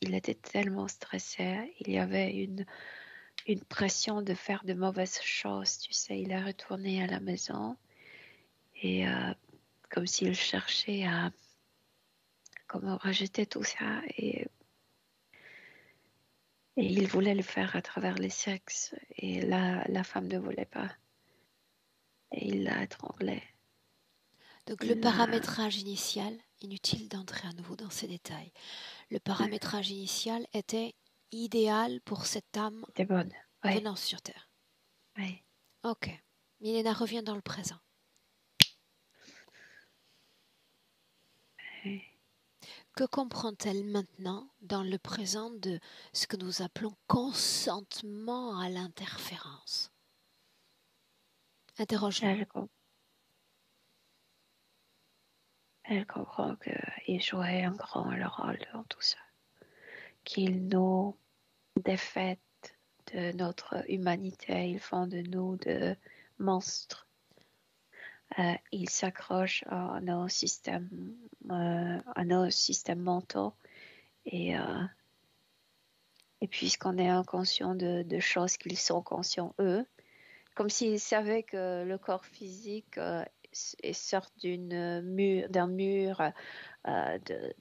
il était tellement stressé. Il y avait une, une pression de faire de mauvaises choses. Tu sais, il est retourné à la maison et euh, comme s'il cherchait à comment rejeter tout ça et et il voulait le faire à travers les sexes et la, la femme ne voulait pas et il l'a étranglée. Donc le paramétrage initial, inutile d'entrer à nouveau dans ces détails, le paramétrage initial était idéal pour cette âme bonne. Ouais, venant sur Terre. ouais. Ok. Milena revient dans le présent. Ouais. Que comprend-elle maintenant dans le présent de ce que nous appelons consentement à l'interférence? Interroge Elle, Elle comprend qu'il jouait un grand rôle dans tout ça, qu'il nous défait de notre humanité, ils font de nous de monstres. Euh, ils s'accrochent à nos systèmes, euh, à nos systèmes mentaux et euh, et puisqu'on est inconscient de, choses qu'ils sont conscients eux, comme s'ils savaient que le corps physique est sorte d'une mur, d'un mur de,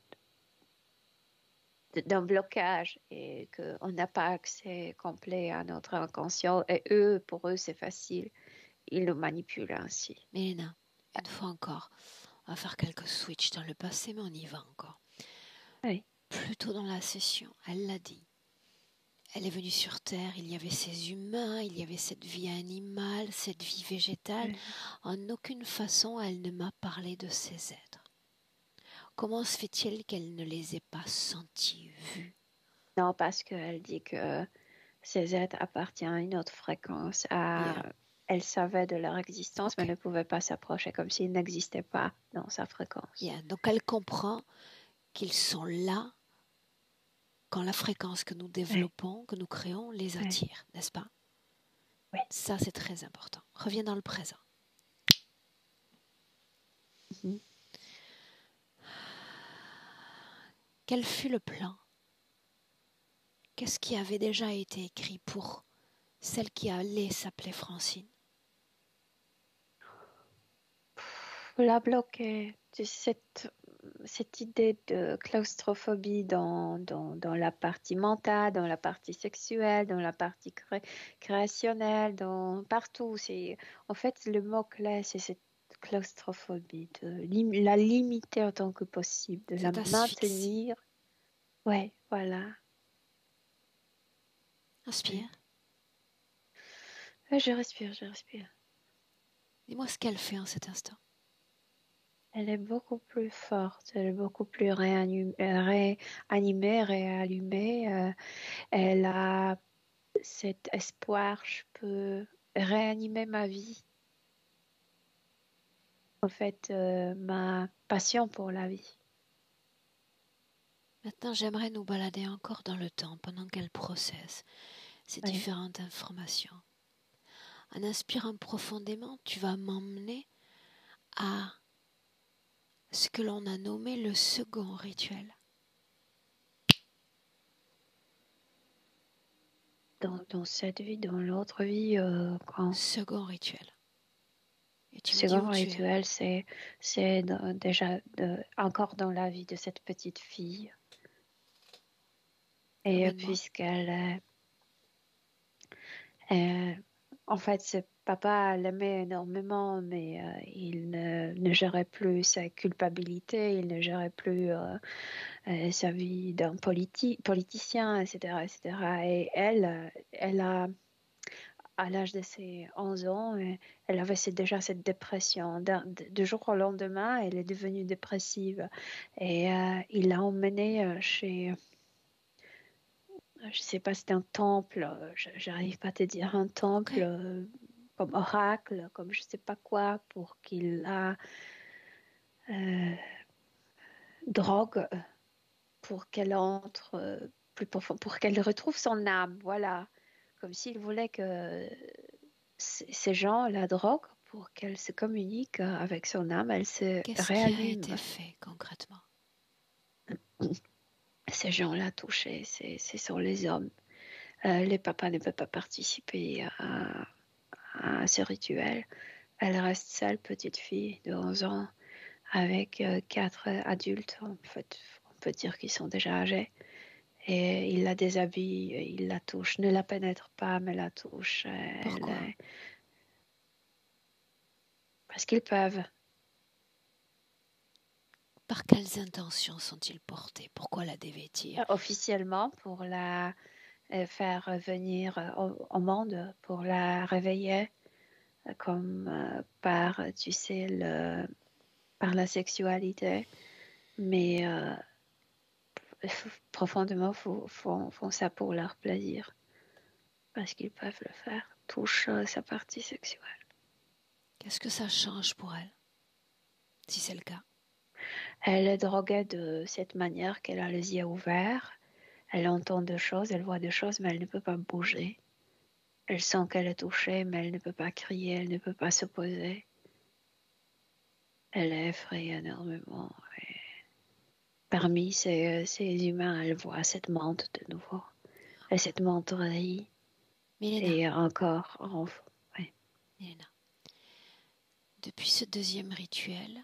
d'un blocage et qu'on n'a pas accès complet à notre inconscient. Et eux, pour eux, c'est facile. Ils nous manipulent ainsi. Mélina, une fois encore, on va faire quelques switches dans le passé, mais on y va encore. Oui. Plus tôt dans la session, elle l'a dit. Elle est venue sur Terre, il y avait ces humains, il y avait cette vie animale, cette vie végétale. En aucune façon, elle ne m'a parlé de ces êtres. Comment se fait-il qu'elle ne les ait pas sentis, vus Non, parce qu'elle dit que ces êtres appartiennent à une autre fréquence. Elle savait de leur existence, mais ne pouvait pas s'approcher comme s'ils n'existaient pas dans sa fréquence. Donc elle comprend qu'ils sont là quand la fréquence que nous développons, que nous créons, les attire, n'est-ce pas? Oui. Ça, c'est très important. Reviens dans le présent. Quel fut le plan? Qu'est-ce qui avait déjà été écrit pour celle qui allait s'appeler Francine? La bloquer cette, cette idée de claustrophobie dans, la partie mentale, dans la partie sexuelle, dans la partie créationnelle, dans, partout. C'est, en fait, le mot-clé, c'est cette claustrophobie, de la limiter autant que possible, de la maintenir. Ouais, voilà. Inspire. je respire, je respire. Dis-moi ce qu'elle fait en cet instant. Elle est beaucoup plus forte, elle est beaucoup plus réanimée, réanimée réallumée. Euh, elle a cet espoir, je peux réanimer ma vie en fait euh, ma passion pour la vie. Maintenant, j'aimerais nous balader encore dans le temps pendant qu'elle processe ces différentes informations. En inspirant profondément, tu vas m'emmener à ce que l'on a nommé le second rituel. Dans, cette vie, dans l'autre vie, euh, quand... Second rituel. Ce grand rituel, c'est, c'est déjà encore dans la vie de cette petite fille. Et puisqu'elle euh, en fait, ce papa l'aimait énormément, mais euh, il ne, gérait plus sa culpabilité, il ne gérait plus euh, sa vie d'un politicien, etc., etc. Et elle, elle a à l'âge de ses 11 ans, elle avait déjà cette dépression. De, jour au lendemain, elle est devenue dépressive. Et euh, il l'a emmenée euh, chez, je ne sais pas, c'est un temple, j'arrive pas à te dire un temple comme oracle, comme je ne sais pas quoi, pour qu'il la euh, drogue, pour qu'elle entre plus profond, pour qu'elle retrouve son âme. Voilà comme s'il voulait que ces gens la droguent pour qu'elle se communique avec son âme, elle se Qu'est-ce qui a été fait concrètement? Ces gens la touchés, c'est sur les hommes. Euh, les papas ne peuvent pas participer à, à, ce rituel. Elle reste seule, petite fille de 11 ans, avec euh, quatre adultes, en fait, on peut dire qu'ils sont déjà âgés et il la déshabille, il la touche, ne la pénètre pas, mais la touche. Pourquoi? Parce qu'ils peuvent. Par quelles intentions sont-ils portés? Pourquoi la dévêtir? Officiellement, pour la euh, faire venir au, monde, pour la réveiller, comme euh, par, tu sais, le, par la sexualité. Mais euh, profondément font, font, ça pour leur plaisir. Parce qu'ils peuvent le faire. Touche sa partie sexuelle. Qu'est-ce que ça change pour elle, si c'est le cas? Elle est droguée de cette manière qu'elle a les yeux ouverts. Elle entend des choses, elle voit des choses, mais elle ne peut pas bouger. Elle sent qu'elle est touchée, mais elle ne peut pas crier, elle ne peut pas s'opposer. Elle est effrayée énormément. Parmi ces, ces, humains, elle voit cette menthe de nouveau. Et cette menterie. Et encore, enfin, oui. Depuis ce deuxième rituel,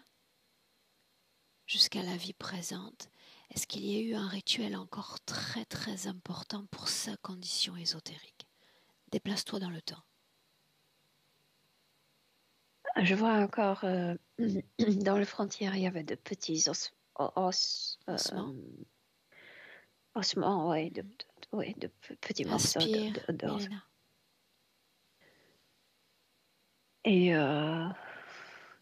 jusqu'à la vie présente, est-ce qu'il y a eu un rituel encore très très important pour sa condition ésotérique? Déplace-toi dans le temps. Je vois encore euh, dans le frontière, il y avait de petits os, os euh, oui, de, de, de, petits morceaux d'os. Et euh,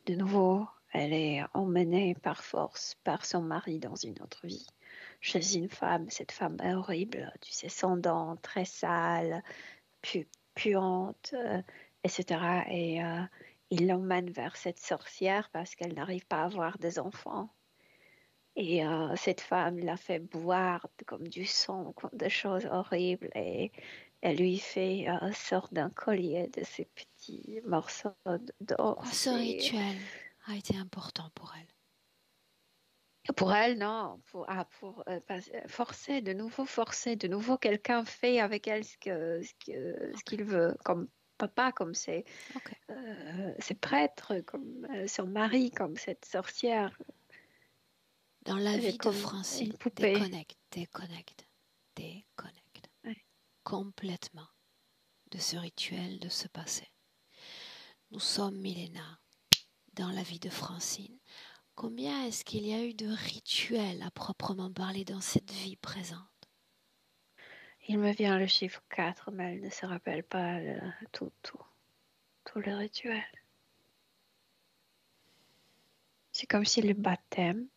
de nouveau, elle est emmenée par force par son mari dans une autre vie. Chez une femme, cette femme est horrible, tu sais, sans dents, très sale, pu puante, etc. Et il l'emmène vers cette sorcière parce qu'elle n'arrive pas à avoir des enfants. Et euh, cette femme l'a fait boire comme du sang, comme des choses horribles. Et elle lui fait euh, sorte d'un collier de ces petits morceaux d'or. Ce rituel a été important pour elle. Pour elle, non. Pour, ah, pour euh, forcer, de nouveau forcer, de nouveau quelqu'un fait avec elle ce qu'il ce ce qu'il veut, comme papa, comme ses, euh, prêtres, comme son mari, comme cette sorcière. Dans la vie de Francine, déconnecte, déconnecte, déconnecte. Complètement de ce rituel, de ce passé. Nous sommes millénaires dans la vie de Francine. Combien est-ce qu'il y a eu de rituels à proprement parler dans cette vie présente? Il me vient le chiffre 4, mais elle ne se rappelle pas tout, tout, tout le rituel. C'est comme si le baptême,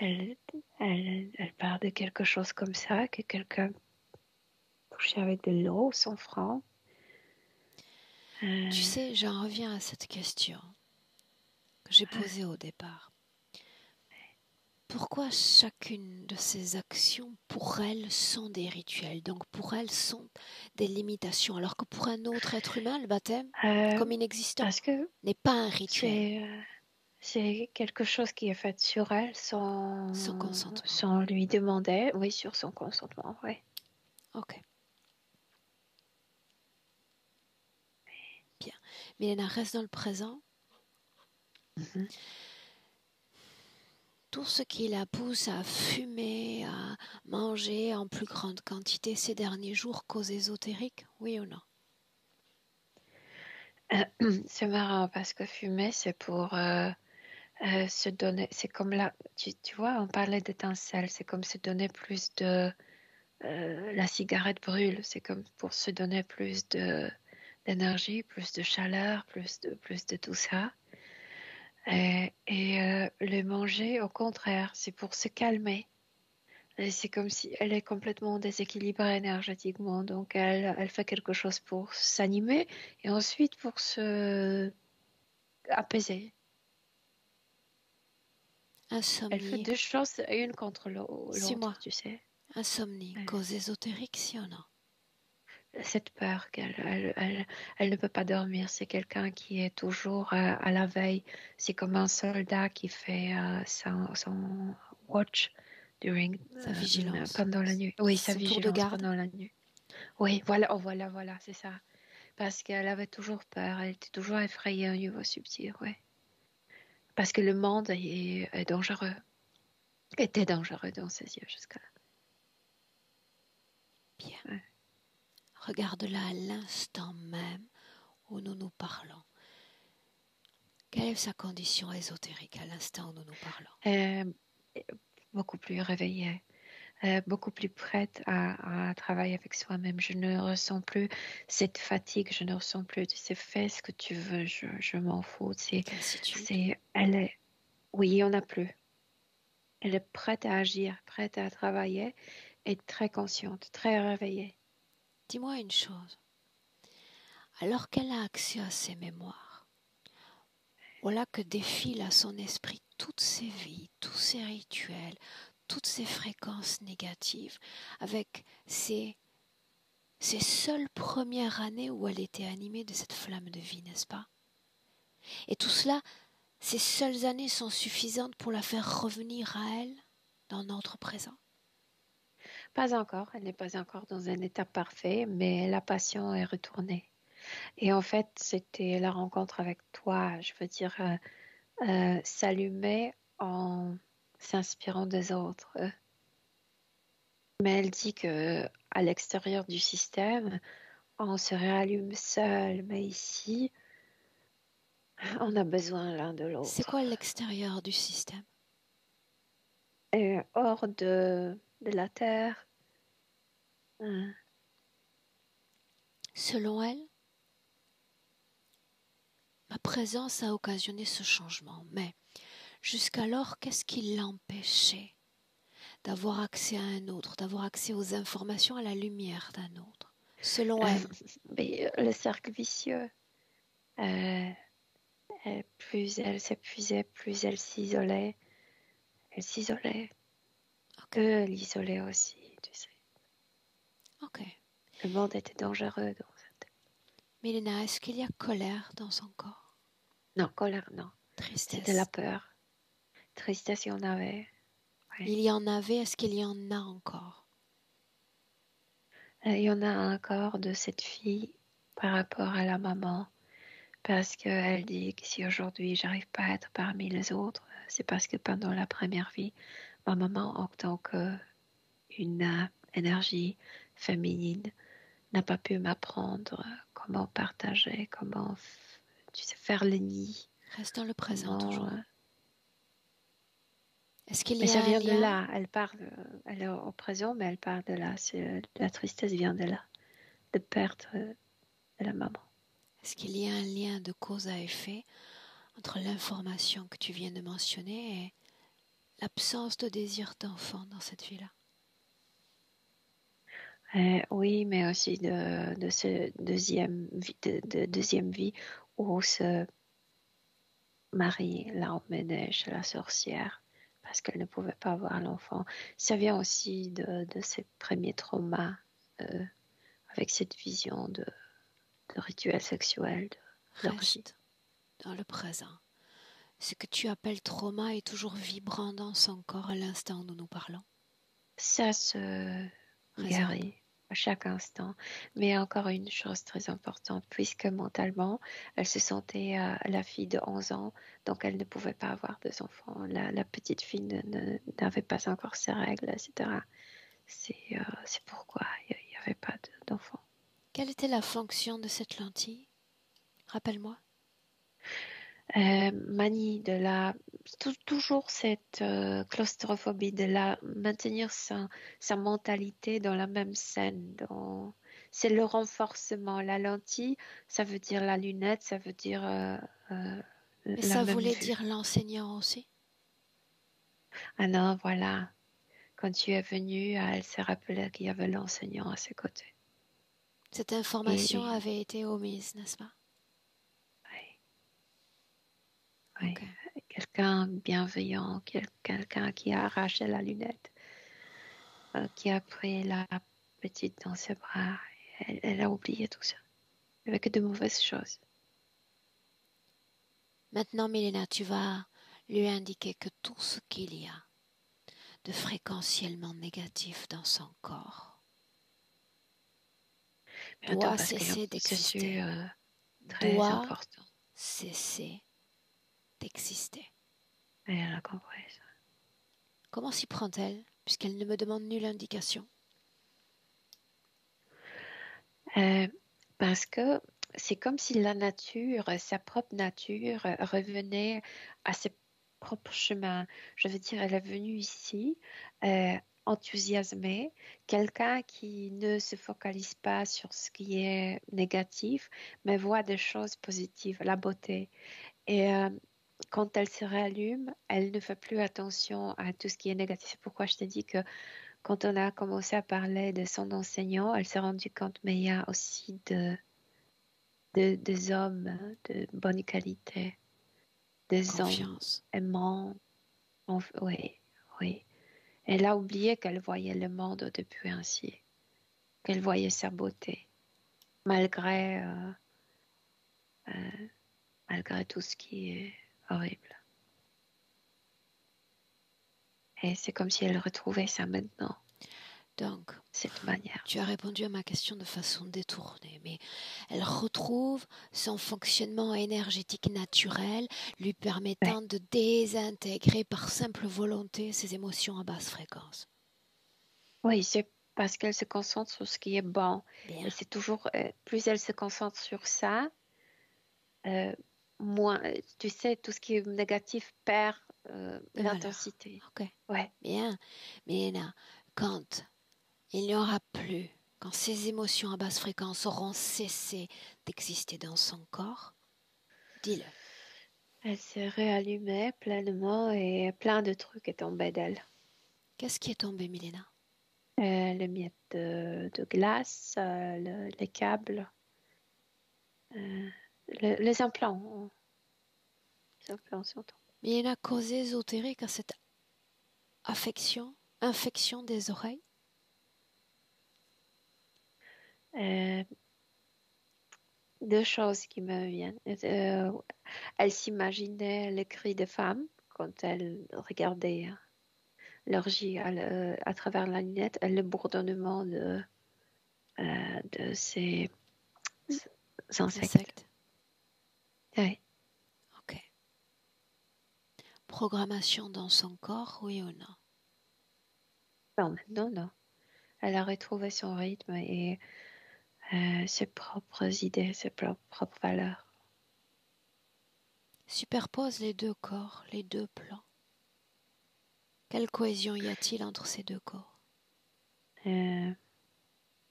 elle, elle, elle parle de quelque chose comme ça, que quelqu'un touchait avec de l'eau son franc. Euh, tu sais, j'en reviens à cette question que j'ai posée au départ pourquoi chacune de ces actions, pour elle, sont des rituels, donc pour elle, sont des limitations, alors que pour un autre être humain, le baptême, euh, comme inexistant, n'est pas un rituel. C'est quelque chose qui est fait sur elle sans, son consentement. Sans lui demander, oui, sur son consentement, oui. Ok. Bien. Mélène reste dans le présent. Mhm tout ce qui la pousse à fumer, à manger en plus grande quantité ces derniers jours cause ésotérique, oui ou non? Euh, C'est marrant parce que fumer, c'est pour euh, euh, se donner, c'est comme là, tu, vois, on parlait d'étincelles, c'est comme se donner plus de... la cigarette brûle, c'est comme pour se donner plus de d'énergie, plus de chaleur, plus de, plus de tout ça. Et, euh, le manger, au contraire, c'est pour se calmer. C'est comme si elle est complètement déséquilibrée énergétiquement. Donc, elle, elle fait quelque chose pour s'animer et ensuite pour se apaiser. Insomnie. Elle fait deux choses, une contre l'autre, tu sais. Insomnie, cause ésotérique, si ou non cette peur qu'elle elle, ne peut pas dormir. C'est quelqu'un qui est toujours euh, à la veille. C'est comme un soldat qui fait euh, son, watch during sa vigilance pendant la nuit. Oui, sa vigilance de garde. pendant la nuit. Oui, voilà, oh, voilà, voilà, c'est ça. Parce qu'elle avait toujours peur. Elle était toujours effrayée au niveau subtil, oui. Parce que le monde est, dangereux. Était dangereux dans ses yeux jusqu'à là. Bien. Regarde-la à l'instant même où nous nous parlons. Quelle est sa condition ésotérique à l'instant où nous nous parlons? Euh, Beaucoup plus réveillée, euh, beaucoup plus prête à, travailler avec soi-même. Je ne ressens plus cette fatigue, je ne ressens plus de ces fais ce que tu veux, je, m'en fous. C'est, c'est, elle est, oui, il n'y en a plus. elle est prête à agir, prête à travailler et très consciente, très réveillée. Dis-moi une chose. Alors qu'elle a accès à ses mémoires, voilà que défilent à son esprit toutes ses vies, tous ses rituels, toutes ces fréquences négatives, avec ces, ces seules premières années où elle était animée de cette flamme de vie, n'est-ce pas? Et tout cela, ces seules années sont suffisantes pour la faire revenir à elle dans notre présent? Pas encore, elle n'est pas encore dans un état parfait, mais la passion est retournée. Et en fait, c'était la rencontre avec toi, je veux dire, euh, euh, s'allumer en s'inspirant des autres. Mais elle dit que à l'extérieur du système, on se réallume seul, mais ici, on a besoin l'un de l'autre. C'est quoi l'extérieur du système? Et Hors de, de la Terre. Hein. Selon elle, ma présence a occasionné ce changement, mais Jusqu'alors, qu'est-ce qui l'empêchait d'avoir accès à un autre, d'avoir accès aux informations, à la lumière d'un autre, selon elle? mais, euh, Le cercle vicieux. Euh, plus elle s'épuisait, plus elle s'isolait. Elle s'isolait. Que l'isolait aussi, tu sais. Ok. Le monde était dangereux dans cette... Mélina, est-ce qu'il y a colère dans son corps? Non, colère, non. Tristesse. C'était la peur. Tristesse, il y en avait. Il y en avait, est-ce qu'il y en a encore? Euh, Il y en a encore de cette fille par rapport à la maman. Parce qu'elle dit que si aujourd'hui j'arrive pas à être parmi les autres, c'est parce que pendant la première vie, ma maman, en tant qu'une euh, énergie féminine, n'a pas pu m'apprendre comment partager, comment tu sais, faire le nid. Reste dans le présent toujours. Euh, est-ce qu'il y ça vient de là. Elle parle, elle est au présent, mais elle parle de là. La tristesse vient de là, de perdre euh, la maman. Est-ce qu'il y a un lien de cause à effet entre l'information que tu viens de mentionner et l'absence de désir d'enfant dans cette vie-là? Euh, Oui, mais aussi de, de ce deuxième vie, de, deuxième vie où chez la sorcière parce qu'elle ne pouvait pas avoir l'enfant. Ça vient aussi de, de ses premiers traumas euh, avec cette vision de, de rituel sexuel. De, Reste dans le présent. Ce que tu appelles trauma est toujours vibrant dans son corps à l'instant où nous nous parlons. Ça se guérit à chaque instant. Mais encore une chose très importante, puisque mentalement, elle se sentait euh, la fille de 11 ans, donc elle ne pouvait pas avoir des enfants. La, petite fille n'avait pas encore ses règles, etc. C'est pourquoi il n'y avait pas d'enfants. Quelle était la fonction de cette lentille? Rappelle-moi. Euh, manie de la toujours cette euh, claustrophobie de la maintenir sa, sa, mentalité dans la même scène dans c'est le renforcement la lentille ça veut dire la lunette ça veut dire euh, mais ça voulait dire l'enseignant aussi? Ah non voilà. Quand tu es venue elle s'est rappelée qu'il y avait l'enseignant à ses côtés. Cette information avait été omise n'est-ce pas? Quelqu'un bienveillant, quelqu'un qui a arraché la lunette, euh, qui a pris la petite dans ses bras. Elle, a oublié tout ça. Avec de mauvaises choses. Maintenant, Milena, tu vas lui indiquer que tout ce qu'il y a de fréquentiellement négatif dans son corps doit cesser d'exister. Euh, doit important. cesser d'exister. elle a compris ça. Comment s'y prend-elle, puisqu'elle ne me demande nulle indication? Euh, Parce que c'est comme si la nature, sa propre nature, revenait à ses propres chemins. Je veux dire, elle est venue ici euh, enthousiasmée, quelqu'un qui ne se focalise pas sur ce qui est négatif, mais voit des choses positives, la beauté. Et euh, quand elle se réallume, elle ne fait plus attention à tout ce qui est négatif. C'est pourquoi je te dis que quand on a commencé à parler de son enseignant, elle s'est rendue compte, mais il y a aussi de, de des hommes de bonne qualité, des Confiance. hommes aimants. oui, oui. Elle a oublié qu'elle voyait le monde depuis ainsi, qu'elle voyait sa beauté, malgré, euh, euh, malgré tout ce qui est horrible. Et c'est comme si elle retrouvait ça maintenant. Donc, cette manière. Tu as répondu à ma question de façon détournée, mais elle retrouve son fonctionnement énergétique naturel, lui permettant de désintégrer par simple volonté ses émotions à basse fréquence. Oui, c'est parce qu'elle se concentre sur ce qui est bon. Et c'est toujours, euh, plus elle se concentre sur ça, euh, moins, tu sais, tout ce qui est négatif perd euh, l'intensité. Ok. Ouais. Bien. Mais là, quand il n'y aura plus, quand ces émotions à basse fréquence auront cessé d'exister dans son corps, dis-le. Elle s'est réallumée pleinement et plein de trucs est tombé d'elle. Qu'est-ce qui est tombé, Milena? Euh, Les miettes de, glace, euh, les câbles, euh, les implants. Les implants tombés. Mais il y a une cause ésotérique à cette affection, infection des oreilles? Euh, Deux choses qui me viennent. Euh, elle s'imaginait les cris des femmes quand elle regardait l'orgie à, à, travers la lunette, le bourdonnement de, euh, de ces insectes. insectes. Oui. programmation dans son corps, oui ou non? Non, non, non. Elle a retrouvé son rythme et euh, ses propres idées, ses propres valeurs. Superpose les deux corps, les deux plans. Quelle cohésion y a-t-il entre ces deux corps? Euh,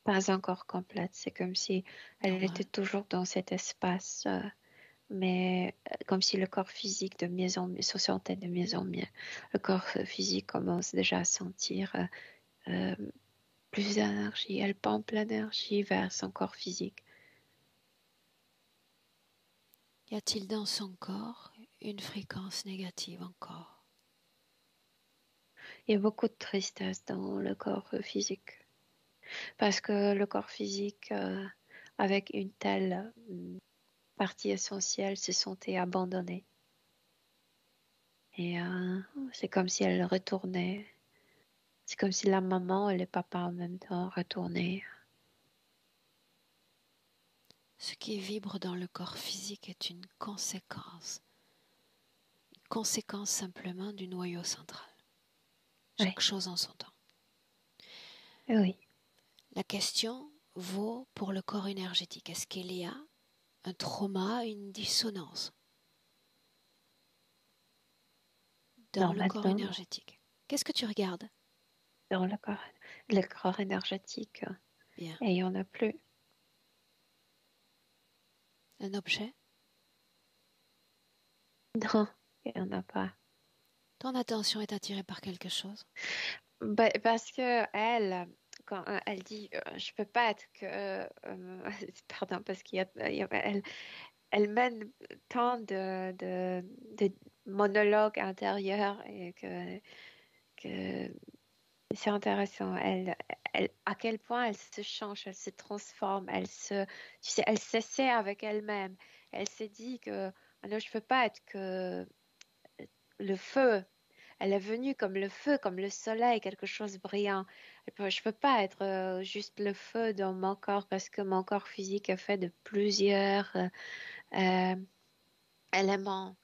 Pas encore complète. C'est comme si elle était toujours dans cet espace. Euh, mais euh, comme si le corps physique de mieux en mieux se sentait de mieux en mieux. Le corps physique commence déjà à sentir euh, euh, plus d'énergie. Elle pompe l'énergie vers son corps physique. Y a-t-il dans son corps une fréquence négative encore? Il y a beaucoup de tristesse dans le corps physique. Parce que le corps physique, avec une telle partie essentielle se sentait abandonnée. Et euh, c'est comme si elle retournait. C'est comme si la maman et le papa en même temps retournaient. Ce qui vibre dans le corps physique est une conséquence. Une conséquence simplement du noyau central. Chaque chose en son temps. Oui. La question vaut pour le corps énergétique. Est-ce qu'il y a un trauma, une dissonance dans, le corps énergétique. Qu'est-ce que tu regardes? Dans le corps, le corps énergétique. Bien. Et il n'y en a plus. Un objet? Non, il n'y en a pas. Ton attention est attirée par quelque chose? Bah, Parce que elle, euh, elle dit euh, je peux pas être que euh, pardon parce qu'il y a, elle, elle mène tant de, de, monologues intérieurs et que, que c'est intéressant. Elle, elle, à quel point elle se change, elle se transforme, elle se, tu sais, elle s'essaie avec elle-même. Elle s'est dit que ah non, je peux pas être que le feu elle est venue comme le feu, comme le soleil, quelque chose de brillant. Je ne peux pas être euh, juste le feu dans mon corps parce que mon corps physique est fait de plusieurs euh, euh, éléments.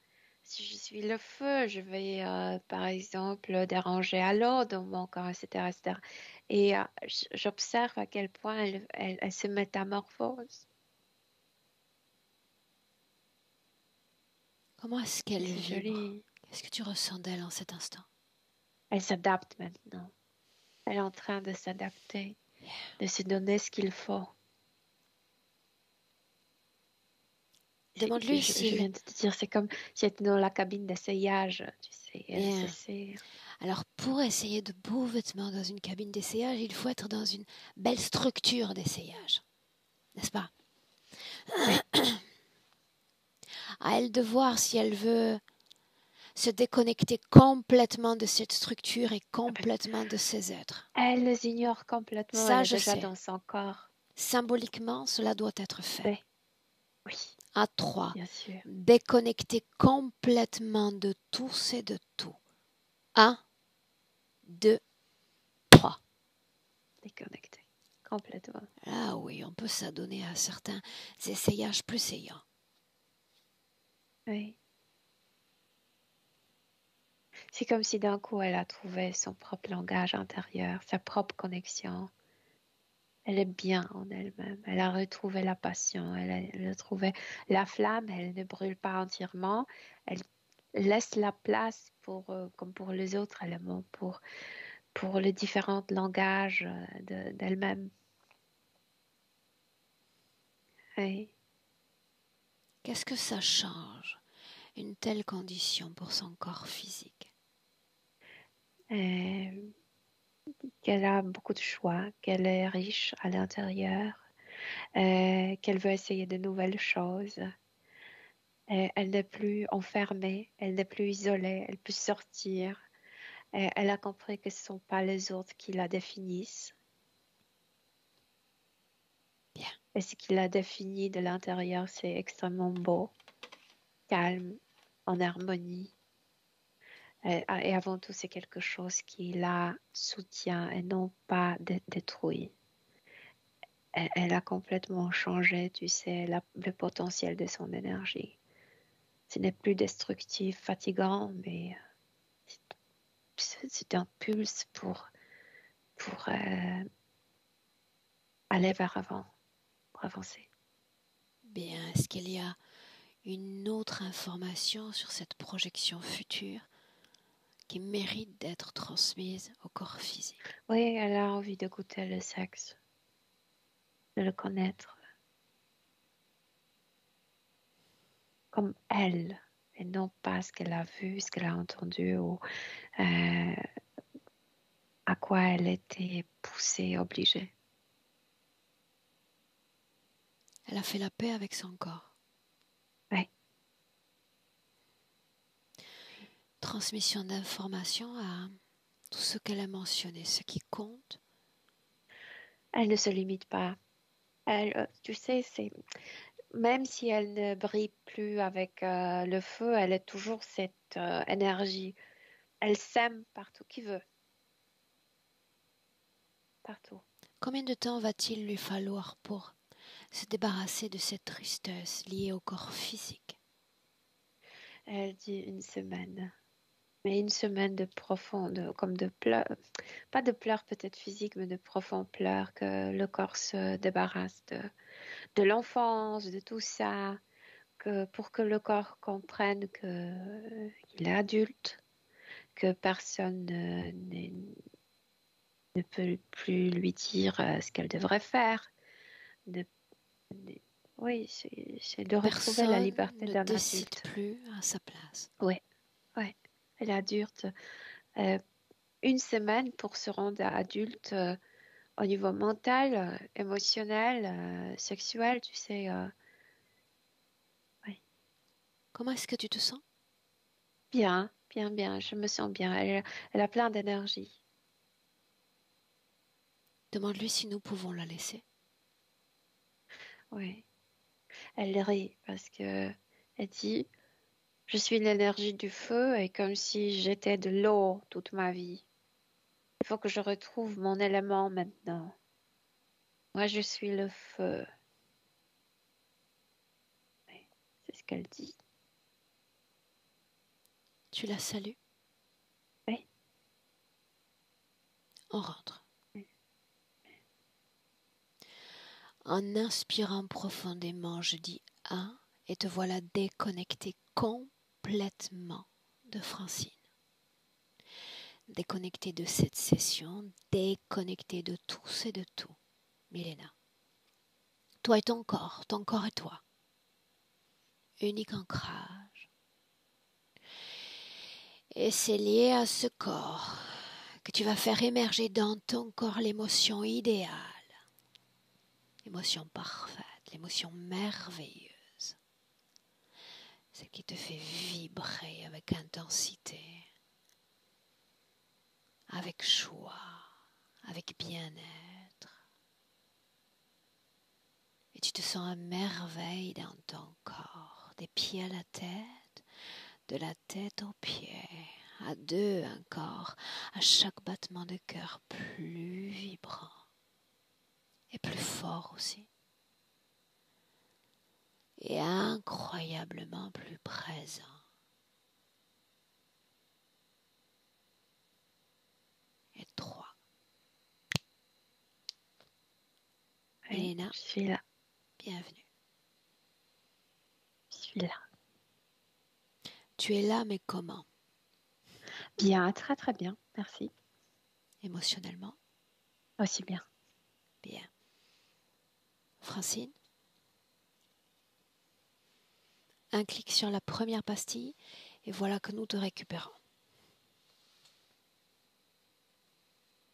Si je suis le feu, je vais par exemple déranger à l'eau dans mon corps, etc. etc. Et j'observe à quel point elle, elle se métamorphose. Comment est-ce qu'elle est Qu'est-ce que tu ressens d'elle en cet instant? Elle s'adapte maintenant. Elle est en train de s'adapter, de se donner ce qu'il faut. Demande-lui si. je viens de te dire, c'est comme si j'étais dans la cabine d'essayage, tu sais. Alors, pour essayer de beaux vêtements dans une cabine d'essayage, il faut être dans une belle structure d'essayage. N'est-ce pas? À elle de voir si elle veut se déconnecter complètement de cette structure et complètement de ses êtres. Elle les ignore complètement, Ça, elle je déjà sais. dans son corps. Symboliquement, cela doit être fait. Oui. Oui, À trois. bien sûr. Déconnecter complètement de tous et de tout. Un, deux, trois. Déconnecté. Complètement. Ah oui, on peut s'adonner à certains essayages plus ayants. Oui. C'est comme si d'un coup elle a trouvé son propre langage intérieur, sa propre connexion. Elle est bien en elle-même. Elle a retrouvé la passion. Elle a, elle a retrouvé la flamme. Elle ne brûle pas entièrement. Elle laisse la place pour, euh, comme pour les autres éléments, pour, pour les différents langages euh, de- d'elle-même. Oui. Qu'est-ce que ça change, une telle condition pour son corps physique? Euh, qu'elle a beaucoup de choix, qu'elle est riche à l'intérieur, euh, qu'elle veut essayer de nouvelles choses. Euh, elle n'est plus enfermée, elle n'est plus isolée, elle peut sortir. Elle a compris que ce ne sont pas les autres qui la définissent. Et ce qui la définit de l'intérieur, c'est extrêmement beau, calme, en harmonie. Euh, Et avant tout, c'est quelque chose qui la soutient et non pas dé- détruit. Elle, a complètement changé, tu sais, le potentiel de son énergie. Ce n'est plus destructif, fatigant, mais euh, c'est- un pulse pour, pour euh, aller vers avant, pour avancer. Bien, est-ce qu'il y a une autre information sur cette projection future? Qui mérite d'être transmise au corps physique Oui, elle a envie de goûter le sexe, de le connaître. Comme elle, et non pas ce qu'elle a vu, ce qu'elle a entendu ou euh, à quoi elle était poussée, obligée. Elle a fait la paix avec son corps. Oui. Transmission d'informations à tout ce qu'elle a mentionné, ce qui compte. Elle ne se limite pas. Elle, euh, tu sais, c'est même si elle ne brille plus avec euh, le feu, elle a toujours cette euh, énergie. Elle sème partout qui veut. Partout. Combien de temps va-t-il lui falloir pour se débarrasser de cette tristesse liée au corps physique? Elle dit une semaine. Mais une semaine de profonde, comme de pleurs, pas de pleurs peut-être physiques, mais de profonds pleurs, que le corps se débarrasse de, de l'enfance, de tout ça, que pour que le corps comprenne que qu'il est adulte, que personne ne, ne- ne peut plus lui dire euh, ce qu'elle devrait faire. De, de- oui, c'est de retrouver la Personne liberté ne d'un décide adulte. plus à sa place. Elle adulte. Euh, une semaine pour se rendre adulte euh, au niveau mental, euh, émotionnel, euh, sexuel, tu sais. Comment est-ce que tu te sens? Bien, bien, bien. Je me sens bien. Elle, elle a plein d'énergie. Demande-lui si nous pouvons la laisser. Oui. Elle rit parce que elle dit Je suis l'énergie du feu et comme si j'étais de l'eau toute ma vie. Il faut que je retrouve mon élément maintenant. Moi, je suis le feu. Oui, C'est ce qu'elle dit. Tu la salues? Oui. On rentre. En inspirant profondément, je dis un et te voilà déconnecté complètement de Francine. Déconnecté de cette session, déconnecté de tous et de tout. Milena. Toi et ton corps, ton corps et toi. unique ancrage. Et c'est lié à ce corps que tu vas faire émerger dans ton corps l'émotion idéale, l'émotion parfaite, l'émotion merveilleuse, celle qui te fait vibrer avec intensité, avec choix, avec bien-être. Et tu te sens à merveille dans ton corps, des pieds à la tête, de la tête aux pieds, à deux encore, à chaque battement de cœur plus vibrant et plus fort aussi, et incroyablement plus présent. Et trois. Elena, je suis là. bienvenue. Je suis là. Tu es là, mais comment? Bien, très très bien, merci. Émotionnellement? Aussi bien. Bien. Francine? Un clic sur la première pastille et voilà que nous te récupérons.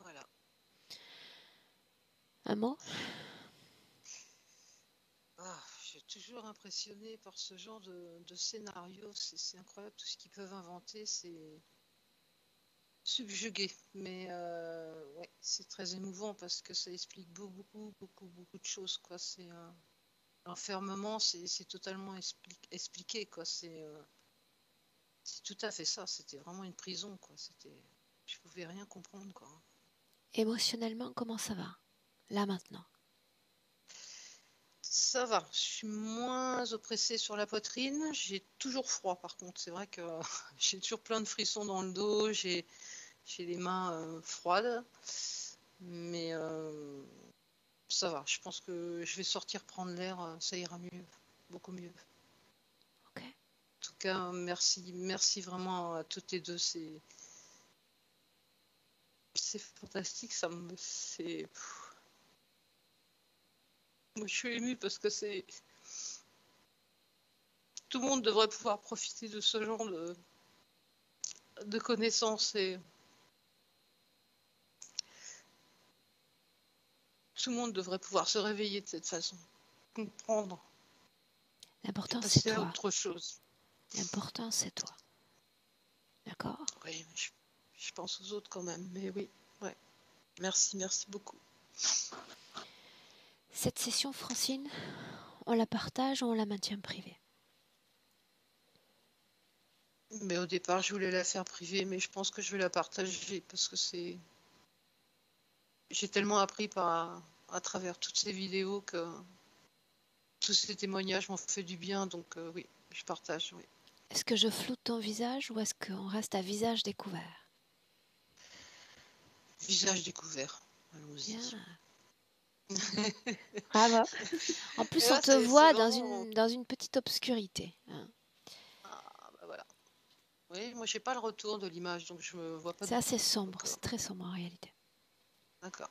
Voilà. Un mot? Ah, je suis toujours impressionné par ce genre de, de scénario. C'est incroyable tout ce qu'ils peuvent inventer. C'est subjugué. Mais euh, ouais, c'est très émouvant parce que ça explique beaucoup, beaucoup, beaucoup, beaucoup de choses. Quoi. C'est un l'enfermement, c'est totalement expli- expliqué. Quoi. C'est euh, c'est tout à fait ça. C'était vraiment une prison. Quoi. C'était, je pouvais rien comprendre. Quoi. Émotionnellement, comment ça va Là maintenant? Ça va, je suis moins oppressée sur la poitrine. J'ai toujours froid par contre. C'est vrai que j'ai toujours plein de frissons dans le dos. J'ai j'ai les mains euh, froides. Mais euh, ça va. Je pense que je vais sortir prendre l'air. euh, Ça ira mieux. Beaucoup mieux. Ok. En tout cas, merci. Merci vraiment à toutes les deux. C'est c'est fantastique. Ça me. C'est. Moi, je suis émue parce que c'est. Tout le monde devrait pouvoir profiter de ce genre de, de connaissances et. Tout le monde devrait pouvoir se réveiller de cette façon, comprendre, L'important, c'est toi. autre chose. L'important, c'est toi. D'accord? Oui, je, je pense aux autres quand même, mais oui, ouais. Merci, merci beaucoup. Cette session, Francine, on la partage ou on la maintient privée? Mais au départ, je voulais la faire privée, mais je pense que je vais la partager parce que c'est. J'ai tellement appris par, à travers toutes ces vidéos que tous ces témoignages m'ont fait du bien, donc euh, oui, je partage, oui. Est-ce que je floute ton visage ou est-ce qu'on reste à visage découvert? Visage découvert. Allons-y. Bien. Bravo. En plus, on te voit dans vraiment- une, dans une petite obscurité. hein. Ah, bah voilà. Oui, moi, j'ai pas le retour de l'image, donc je me vois pas. C'est assez sombre, c'est très sombre en réalité. D'accord.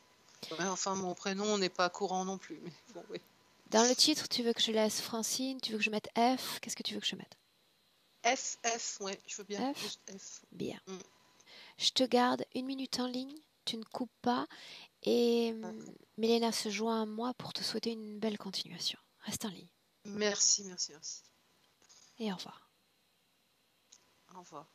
Ouais, enfin, mon prénom n'est pas courant non plus, mais bon, oui. Dans le titre, tu veux que je laisse Francine Tu veux que je mette F Qu'est-ce que tu veux que je mette? F, F, ouais, je veux bien. F? Juste F. Bien. Mm. Je te garde une minute en ligne, tu ne coupes pas, et hum, Mélena se joint à moi pour te souhaiter une belle continuation. Reste en ligne, Merci, merci, merci. et au revoir. Au revoir.